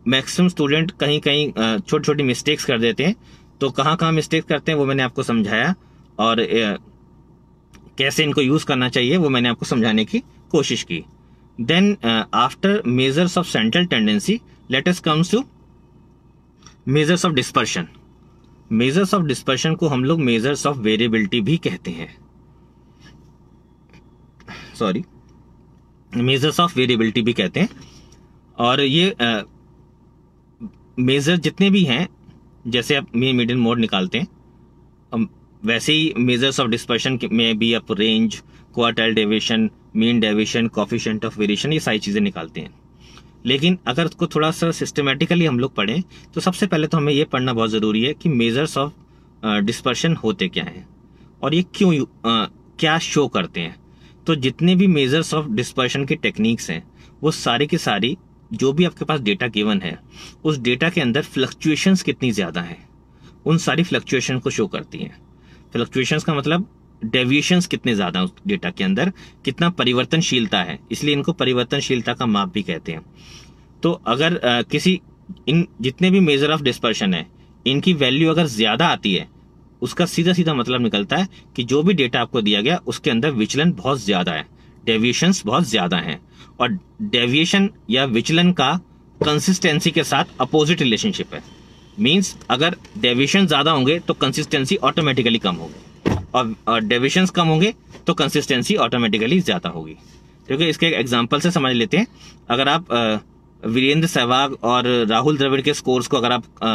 मैक्सिमम स्टूडेंट कहीं कहीं छोटी छोटी मिस्टेक्स कर देते हैं। तो कहाँ कहाँ मिस्टेक करते हैं वो मैंने आपको समझाया और uh, कैसे इनको यूज़ करना चाहिए वो मैंने आपको समझाने की कोशिश की। Then after measures of central tendency let's comes to measures of dispersion measures of dispersion को हम लोग मेजर्स ऑफ़ वेरिएबिलिटी भी कहते हैं। सॉरी मेजर्स ऑफ़ वेरिएबिलिटी भी कहते हैं। और ये मेजर जितने भी हैं, जैसे आप मीन मीडियन मोड निकालते हैं वैसे ही मेजर्स ऑफ़ डिस्पर्शन में भी आप range quartile deviation mean deviation coefficient of variation ये सारी चीज़ें निकालते हैं। लेकिन अगर उसको थोड़ा सा सिस्टमेटिकली हम लोग पढ़ें तो सबसे पहले तो हमें ये पढ़ना बहुत ज़रूरी है कि मेजर्स ऑफ़ डिस्पर्शन होते क्या हैं और ये क्यों uh, क्या शो करते हैं। तो जितने भी मेजर्स ऑफ़ डिस्पर्शन की टेक्निक्स हैं वो सारी की सारी जो भी आपके पास डेटा गिवन है उस डेटा के अंदर फ्लक्चुएशंस कितनी ज़्यादा हैं उन सारी फ्लक्चुएशन को शो करती हैं। फ्लक्चुएशंस का मतलब डेविएशंस कितने ज़्यादा उस डेटा के अंदर? कितना परिवर्तनशीलता है? इसलिए इनको परिवर्तनशीलता का माप भी कहते हैं। तो अगर आ, किसी इन जितने भी मेजर ऑफ़ डिस्पर्शन है इनकी वैल्यू अगर ज़्यादा आती है उसका सीधा सीधा मतलब निकलता है कि जो भी डेटा आपको दिया गया उसके अंदर विचलन बहुत ज़्यादा है। डेविएशंस बहुत ज़्यादा हैं। और डेविएशन या विचलन का कंसिस्टेंसी के साथ अपोजिट रिलेशनशिप है। मींस अगर डेविएशन ज़्यादा होंगे तो कंसिस्टेंसी ऑटोमेटिकली कम होगी। और डेविएशंस कम होंगे तो कंसिस्टेंसी ऑटोमेटिकली ज़्यादा होगी। क्योंकि इसके एक एग्ज़ाम्पल से समझ लेते हैं। अगर आप वीरेंद्र सहवाग और राहुल द्रविड़ के स्कोर्स को अगर आप आ,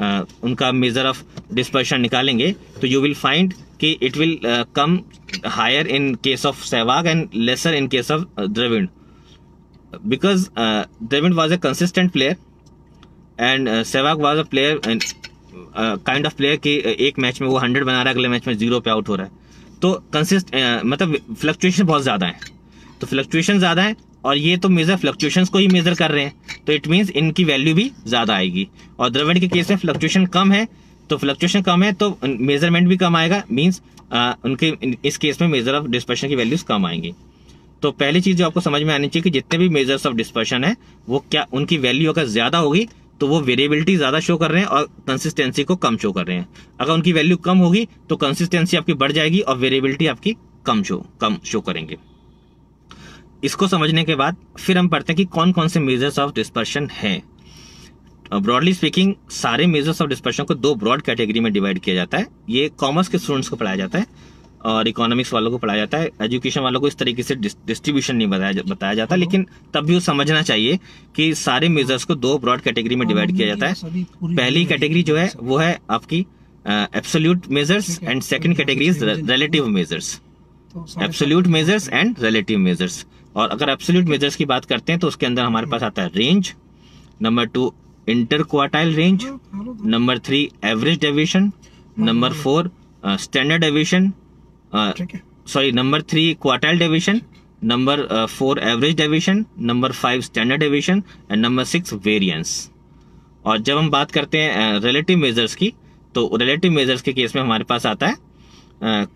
आ, उनका मेजर ऑफ़ डिस्पर्शन निकालेंगे तो यू विल फाइंड कि it will come higher in case of Sehwag and lesser in case of Dravid. Because Dravid was a consistent player and Sehwag was a player kind of player कि एक match में वो hundred बना रहा है, अगले match में zero पे आउट हो रहा है। तो कंसिस्ट मतलब फ्लक्चुएशन बहुत ज़्यादा है। तो फ्लक्चुएशन ज़्यादा है और ये तो मेजर फ्लक्चुएशंस को ही मेजर कर रहे हैं। तो इट मींस इनकी वैल्यू भी ज़्यादा आएगी। और द्रविड़ के केस में फ्लक्चुएशन कम है तो फ्लक्चुएशन कम है तो मेज़रमेंट भी कम आएगा। मीन्स उनके इस केस में मेजर ऑफ़ डिस्पर्शन की वैल्यूज़ कम आएँगी। तो पहली चीज़ जो आपको समझ में आनी चाहिए कि जितने भी मेजर्स ऑफ़ डिस्पर्शन है, वो क्या, उनकी वैल्यू अगर ज़्यादा होगी तो वो वेरिएबिलिटी ज़्यादा शो कर रहे हैं और कंसिस्टेंसी को कम शो कर रहे हैं। अगर उनकी वैल्यू कम होगी तो कंसिस्टेंसी आपकी बढ़ जाएगी और वेरिएबिलिटी आपकी कम शो कम शो करेंगे। इसको समझने के बाद फिर हम पढ़ते हैं कि कौन कौन से मेजर्स ऑफ़ डिस्पर्शन है। ब्रॉडली स्पीकिंग सारे मेजर्स ऑफ़ डिस्पर्शन को दो ब्रॉड कैटेगरी में डिवाइड किया जाता है। ये कॉमर्स के स्टूडेंट्स को पढ़ाया जाता है। और इकोनॉमिक्स वालों को पढ़ाया जाता है। एजुकेशन वालों को इस तरीके से डिस्ट्रीब्यूशन नहीं बताया बताया जाता। लेकिन तब भी वो समझना चाहिए कि सारे मेजर्स को दो ब्रॉड कैटेगरी में डिवाइड किया जाता है। पहली कैटेगरी जो है वो है आपकी absolute measures and second category is relative measures absolute measures and relative measures और अगर एब्सोल्यूट मेजर्स की बात करते हैं तो उसके अंदर हमारे पास आता है range number two inter quartile range number three average deviation number four standard deviation sorry number three quartile deviation number four average deviation number five standard deviation and number six variance और जब हम बात करते हैं relative uh, measures की तो relative measures के case में हमारे पास आता है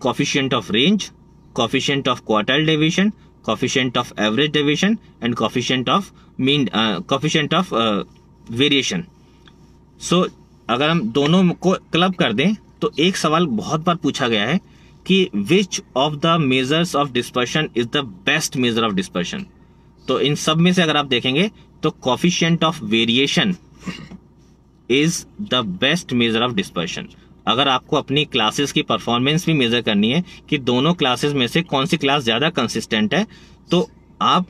coefficient of range coefficient of quartile deviation coefficient of average deviation and coefficient of mean coefficient of of so अगर हम दोनों को क्लब कर दें तो एक सवाल बहुत बार पूछा गया है कि which of the measures of dispersion is the best measure of dispersion तो इन सब में से अगर आप देखेंगे तो coefficient of variation is the best measure of dispersion अगर आपको अपनी क्लासेस की परफॉर्मेंस भी मेजर करनी है कि दोनों क्लासेस में से कौन सी क्लास ज़्यादा कंसिस्टेंट है तो आप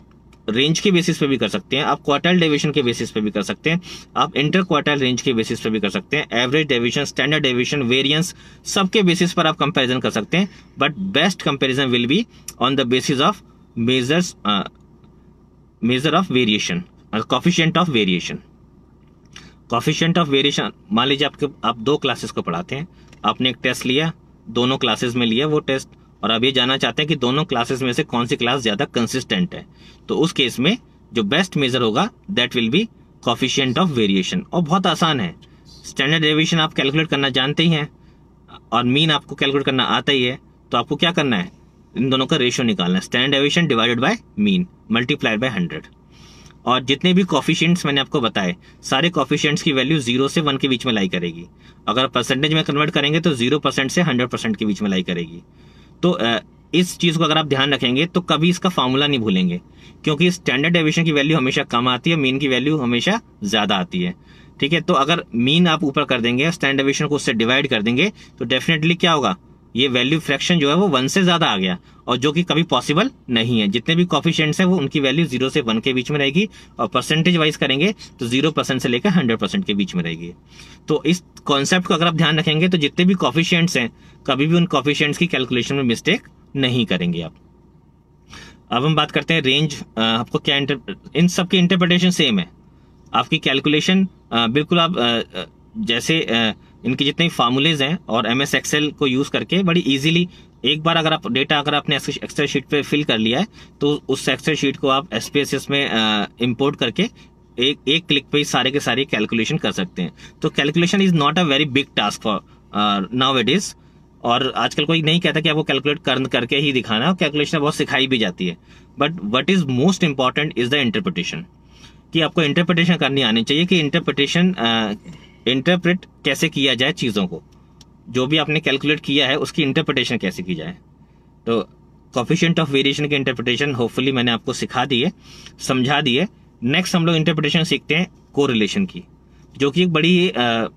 रेंज के बेसिस पे भी कर सकते हैं। आप क्वार्टाइल डेविएशन के बेसिस पे भी कर सकते हैं। आप इंटर क्वार्टाइल रेंज के बेसिस पे भी कर सकते हैं। Average deviation standard deviation variance सबके बेसिस पर आप कंपैरिजन कर सकते हैं। But best comparison will be on the basis of measures measure of variation coefficient of variation coefficient of variation मान लीजिए आपके, आप दो क्लासेस को पढ़ाते हैं। आपने एक टेस्ट लिया, दोनों क्लासेस में लिया, वो टेस्ट और आप ये जानना चाहते हैं कि दोनों क्लासेस में से कौन सी क्लास ज़्यादा कंसिस्टेंट है तो उस केस में जो बेस्ट मेजर होगा that will be coefficient of variation और बहुत आसान है। स्टैंडर्ड डेविएशन आप कैलकुलेट करना जानते ही हैं, और मीन आपको कैलकुलेट करना आता ही है तो आपको क्या करना है? इन दोनों का रेशियो निकालना है। Standard deviation divided by mean multiplied by hundred और जितने भी कॉफिशियंट्स मैंने आपको बताए, सारे कॉफिशियंट्स की वैल्यू ज़ीरो से वन के बीच में लाई करेगी। अगर परसेंटेज में कन्वर्ट करेंगे तो ज़ीरो परसेंट से हंड्रेड परसेंट के बीच में लाई करेगी। तो इस चीज़ को अगर आप ध्यान रखेंगे तो कभी इसका फॉर्मूला नहीं भूलेंगे। क्योंकि स्टैंडर्ड डेविएशन की वैल्यू हमेशा कम आती है मीन की वैल्यू हमेशा ज़्यादा आती है। ठीक है? तो अगर मीन आप ऊपर कर देंगे स्टैंडर्ड डेविएशन को उससे डिवाइड कर देंगे तो डेफिनेटली क्या होगा? ये वैल्यू फ्रैक्शन जो है वो वन से ज़्यादा आ गया। और जो कि कभी पॉसिबल नहीं है। जितने भी कॉफिशियंट्स है, वो उनकी वैल्यू ज़ीरो से वन के बीच में रहेगी और परसेंटेज वाइज करेंगे तो ज़ीरो परसेंट से लेकर हंड्रेड परसेंट के बीच में रहेगी। तो इस कॉन्सेप्ट को अगर आप ध्यान रखेंगे तो जितने भी कॉफिशियंट्स हैं, कभी भी उन कॉफिशियंट्स की कैलकुलेशन में मिस्टेक नहीं करेंगे आप। अब हम बात करते हैं रेंज आपको क्या इन सब की इंटरप्रिटेशन सेम है। आपकी कैलकुलेशन बिल्कुल आप जैसे इनके जितने फार्मूलेज हैं और एम एस एक्सेल को यूज़ करके बड़ी इजीली एक बार अगर आप डेटा अगर आपने एक्सेल शीट पे फिल कर लिया है तो उस एक्सेल शीट को आप एसपीएसएस में इंपोर्ट करके एक एक क्लिक पे ही सारे के सारे कैलकुलेशन कर सकते हैं। तो calculation is not a very big task for now it is और आजकल कोई नहीं कहता कि आपको कैलकुलेट कर, करके ही दिखाना कैलकुलेशन बहुत सिखाई भी जाती है। But what is most important is the interpretation कि आपको इंटरप्रिटेशन करनी आनी चाहिए कि इंटरप्रिटेशन इंटरप्रेट कैसे किया जाए चीज़ों को। जो भी आपने कैलकुलेट किया है उसकी इंटरप्रिटेशन कैसे की जाए? तो कॉफिशियंट ऑफ़ वेरिएशन की इंटरप्रिटेशन होपफुली मैंने आपको सिखा दी है समझा दी है। नेक्स्ट हम लोग इंटरप्रिटेशन सीखते हैं कोरिलेशन की जो कि एक बड़ी uh,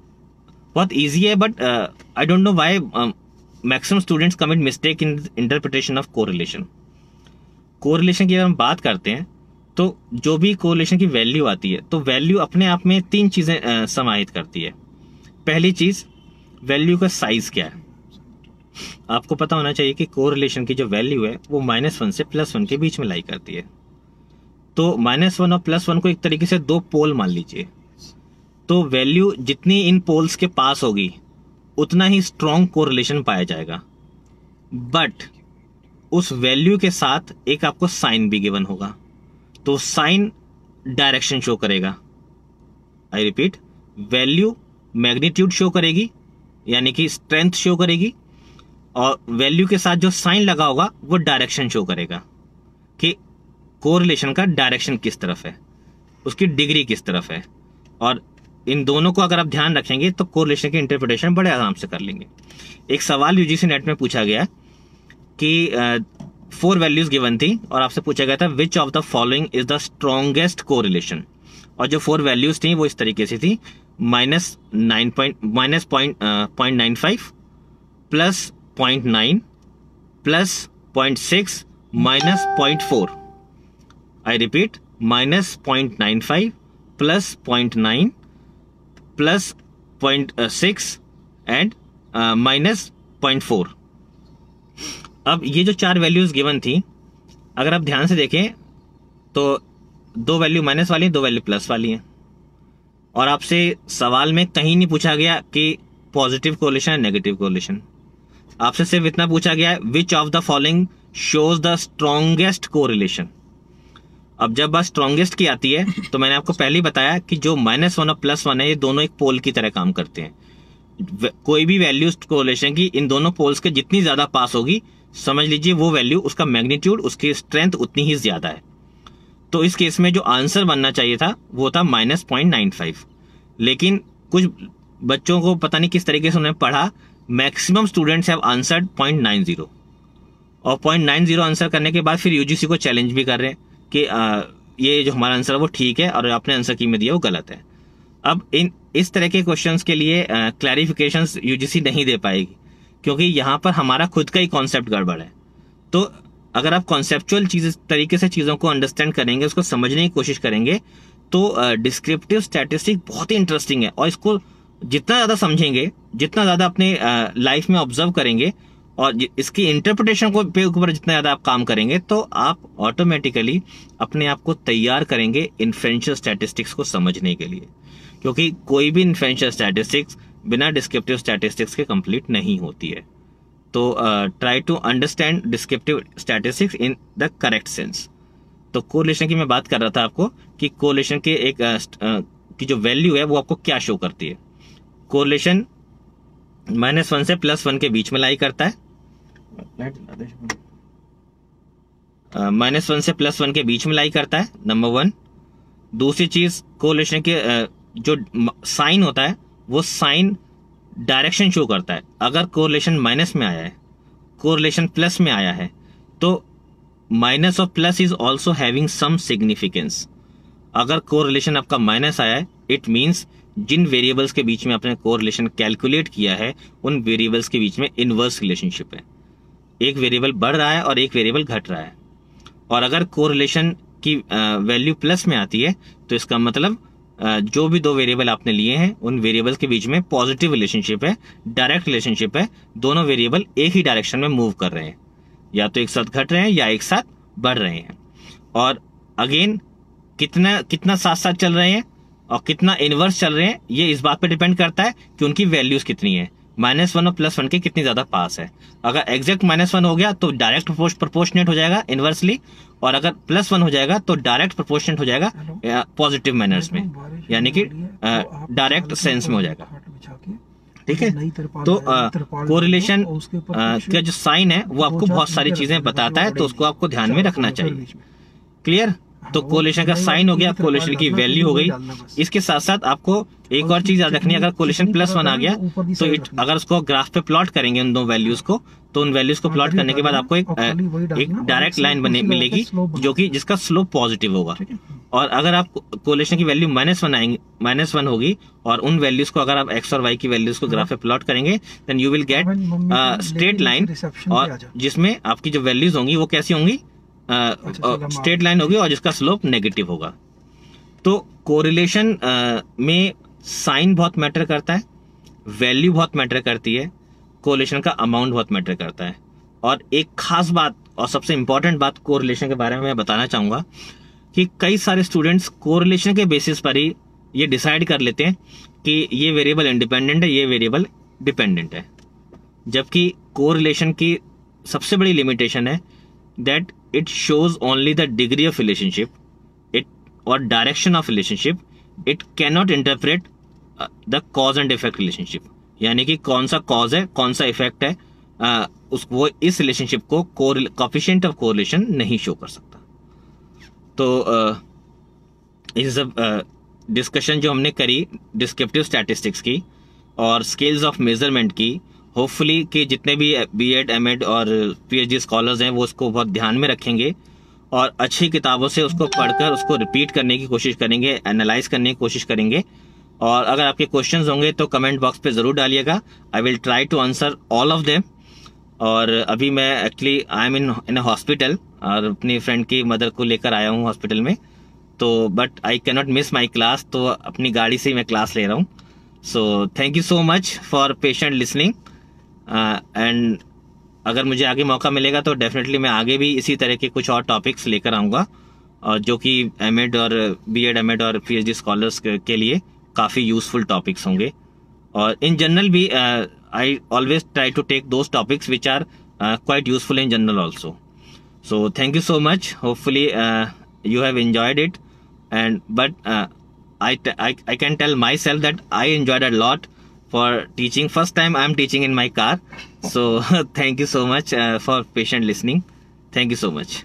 बहुत ईजी है but I don't know why maximum students commit mistake in interpretation of correlation correlation की अगर हम बात करते हैं तो जो भी कोरिलेशन की वैल्यू आती है तो वैल्यू अपने आप में तीन चीज़ें समाहित करती है। पहली चीज़ वैल्यू का साइज़ क्या है? आपको पता होना चाहिए कि कोरिलेशन की जो वैल्यू है, वो माइनस वन से प्लस वन के बीच में लाई करती है। तो माइनस वन और प्लस वन को एक तरीके से दो पोल मान लीजिए। तो वैल्यू जितनी इन पोल्स के पास होगी, उतना ही स्ट्रॉन्ग कोरिलेशन पाया जाएगा। बट उस वैल्यू के साथ एक आपको साइन भी गिवन होगा। तो साइन डायरेक्शन शो करेगा। I repeat value magnitude show करेगी यानी कि स्ट्रेंथ शो करेगी और वैल्यू के साथ जो साइन लगा होगा, वो डायरेक्शन शो करेगा कि कोरिलेशन का डायरेक्शन किस तरफ़ है, उसकी डिग्री किस तरफ़ है। और इन दोनों को अगर आप ध्यान रखेंगे तो कोरिलेशन की इंटरप्रिटेशन बड़े आराम से कर लेंगे। एक सवाल यूजीसी नेट में पूछा गया कि फोर वैल्यूज़ गिवन थी और आपसे पूछा गया था which of the following is the strongest correlation और जो फोर वैल्यूज़ थी, वो इस तरीके से थी minus nine point minus point point nine five plus point nine plus point six minus point four I repeat minus point nine five plus point nine plus point six and minus point four अब ये जो चार values given थी, अगर आप ध्यान से देखें तो दो वैल्यू माइनस वाली, दो वैल्यू प्लस वाली हैं। और आपसे सवाल में कहीं नहीं पूछा गया कि पॉजिटिव कोलेशन नेगेटिव कोलेशन आपसे सिर्फ़ इतना पूछा गया है which of the following shows the strongest correlation अब जब बात स्ट्रॉन्गेस्ट की आती है तो मैंने आपको पहले ही बताया कि जो माइनस वन और प्लस वन है, ये दोनों एक पोल की तरह काम करते हैं। कोई भी वैल्यू कोरिलेशन की इन दोनों पोल्स के जितनी ज़्यादा पास होगी, समझ लीजिए वो वैल्यू उसका मैग्नीट्यूड उसकी स्ट्रेंथ उतनी ही ज़्यादा है। तो इस केस में जो आंसर बनना चाहिए था वो था माइनस पॉइंट नाइन फाइव। लेकिन कुछ बच्चों को पता नहीं किस तरीके से उन्हें पढ़ा maximum students have answered point nine zero. और पॉइंट नाइन ज़ीरो आंसर करने के बाद फिर यूजीसी को चैलेंज भी कर रहे हैं कि आ, ये जो हमारा आंसर है वो ठीक है और आपने आंसर की में दिया वो गलत है। अब इन इस तरह के क्वेश्चन के लिए क्लैरिफिकेशन यूजीसी नहीं दे पाएगी क्योंकि यहाँ पर हमारा खुद का ही कॉन्सेप्ट गड़बड़ है। तो अगर आप कॉन्सेप्चुअल चीज़, तरीके से चीज़ों को अंडरस्टैंड करेंगे, उसको समझने की कोशिश करेंगे तो डिस्क्रिप्टिव स्टैटिस्टिक बहुत ही इंटरेस्टिंग है। और इसको जितना ज़्यादा समझेंगे, जितना ज़्यादा अपने लाइफ में ऑब्ज़र्व करेंगे, और इसकी इंटरप्रिटेशन को पे ऊपर जितना ज़्यादा आप काम करेंगे तो आप ऑटोमेटिकली अपने आप को तैयार करेंगे इन्फ्लुएंशियल स्टैटिस्टिक्स को समझने के लिए। क्योंकि कोई भी इन्फ्लुएंशियल स्टैटिस्टिक्स बिना डिस्क्रिप्टिव स्टैटिस्टिक्स के कंप्लीट नहीं होती है। तो try to understand descriptive statistics in the correct sense तो कोरिलेशन की मैं बात कर रहा था आपको कि कोरिलेशन के एक uh, uh, की जो वैल्यू है वो आपको क्या शो करती है। कोरिलेशन माइनस वन से प्लस वन के बीच में लाई करता है। माइनस वन से प्लस वन के बीच में लाई करता है नंबर वन दूसरी चीज़ कोरिलेशन के जो साइन होता है वो साइन डायरेक्शन शो करता है। अगर कोरिलेशन माइनस में आया है कोरिलेशन प्लस में आया है तो माइनस और plus is also having some significance अगर कोरिलेशन आपका माइनस आया है इट मीन्स जिन वेरिएबल्स के बीच में आपने कोरिलेशन कैलकुलेट किया है, उन वेरिएबल्स के बीच में इनवर्स रिलेशनशिप है। एक वेरिएबल बढ़ रहा है और एक वेरिएबल घट रहा है। और अगर कोरिलेशन की वैल्यू प्लस में आती है तो इसका मतलब जो भी दो वेरिएबल आपने लिए हैं, उन वेरिएबल्स के बीच में पॉजिटिव रिलेशनशिप है डायरेक्ट रिलेशनशिप है, दोनों वेरिएबल एक ही डायरेक्शन में मूव कर रहे हैं। या तो एक साथ घट रहे हैं या एक साथ बढ़ रहे हैं। और अगेन कितना कितना साथ साथ चल रहे हैं और कितना इनवर्स चल रहे हैं, ये इस बात पर डिपेंड करता है कि उनकी वैल्यूज़ कितनी है। माइनस वन और प्लस वन के कितनी ज़्यादा पास है। अगर एग्जैक्ट माइनस वन हो गया तो डायरेक्ट प्रोपोर्शनेट हो जाएगा इनवर्सली और अगर प्लस वन हो जाएगा तो डायरेक्ट प्रोपोर्शनेट हो जाएगा पॉजिटिव मैनर्स में यानी कि डायरेक्ट सेंस में हो जाएगा। ठीक है? तो कोरिलेशन का जो साइन है वो आपको बहुत सारी चीज़ें बताता है तो उसको आपको ध्यान में रखना चाहिए। क्लियर तो हाँ, कोलेशन का साइन हो गया कोलेशन की वैल्यू हो गई। इसके साथ साथ आपको एक और चीज़ याद रखनी है अगर कोलेशन प्लस वन आ गया तो इट अगर उसको ग्राफ पे प्लॉट करेंगे उन दो वैल्यूज़ को तो उन वैल्यूज़ को हाँ, प्लॉट करने के बाद आपको एक एक डायरेक्ट लाइन बने मिलेगी जो कि जिसका स्लोप पॉजिटिव होगा। और अगर आप कोलेशन की वैल्यू माइनस वन आएँगे माइनस वन होगी और उन वैल्यूज़ को अगर आप एक्स और वाई की वैल्यूज़ को ग्राफ पे प्लॉट करेंगे then you will get straight line और जिसमें आपकी जो वैल्यूज़ होंगी वो कैसी होंगी? स्ट्रेट लाइन होगी और जिसका स्लोप नेगेटिव होगा। तो कोरिलेशन में साइन बहुत मैटर करता है वैल्यू बहुत मैटर करती है कोरिलेशन का अमाउंट बहुत मैटर करता है। और एक खास बात और सबसे इंपॉर्टेंट बात कोरिलेशन के बारे में मैं बताना चाहूँगा कि कई सारे स्टूडेंट्स कोरिलेशन के बेसिस पर ही ये डिसाइड कर लेते हैं कि ये वेरिएबल इंडिपेंडेंट है ये वेरिएबल डिपेंडेंट है। जबकि कोरिलेशन की सबसे बड़ी लिमिटेशन है that it shows only the degree of relationship it और direction of relationship it cannot interpret the cause and effect relationship यानी कि कौन सा कॉज है कौन सा इफ़ेक्ट है uh, उस वो इस रिलेशनशिप को कॉफिशियंट ऑफ़ कोरिलेशन नहीं शो कर सकता। तो uh, सब डिस्कशन जो हमने करी डिस्क्रिप्टिव स्टैटिस्टिक्स की और स्केल्स ऑफ़ मेज़रमेंट की होपफुली कि जितने भी बी एड एम एड और पीएचडी स्कॉलर्स हैं, वो उसको बहुत ध्यान में रखेंगे और अच्छी किताबों से उसको पढ़कर उसको रिपीट करने की कोशिश करेंगे एनालाइज करने की कोशिश करेंगे। और अगर आपके क्वेश्चंस होंगे तो कमेंट बॉक्स पे ज़रूर डालिएगा। I will try to answer all of them और अभी मैं actually I am in in hospital और अपनी फ्रेंड की मदर को लेकर आया हूँ हॉस्पिटल में। तो but I cannot miss my class तो अपनी गाड़ी से ही मैं क्लास ले रहा हूँ। So thank you so much for patient listening and अगर मुझे आगे मौका मिलेगा तो डेफिनेटली मैं आगे भी इसी तरह के कुछ और टॉपिक्स लेकर आऊँगा और जो कि एम एड और बी एड एम एड और पी एच डी स्कॉलर्स के लिए काफ़ी यूजफुल टॉपिक्स होंगे। और इन जनरल भी I always try to take those topics which are quite useful in general also so thank you so much hopefully you have it. And but uh, I, t- I i can tell myself that i a lot. For teaching. First time i'm teaching in my car. So (laughs) thank you so much uh, for patient listening. Thank you so much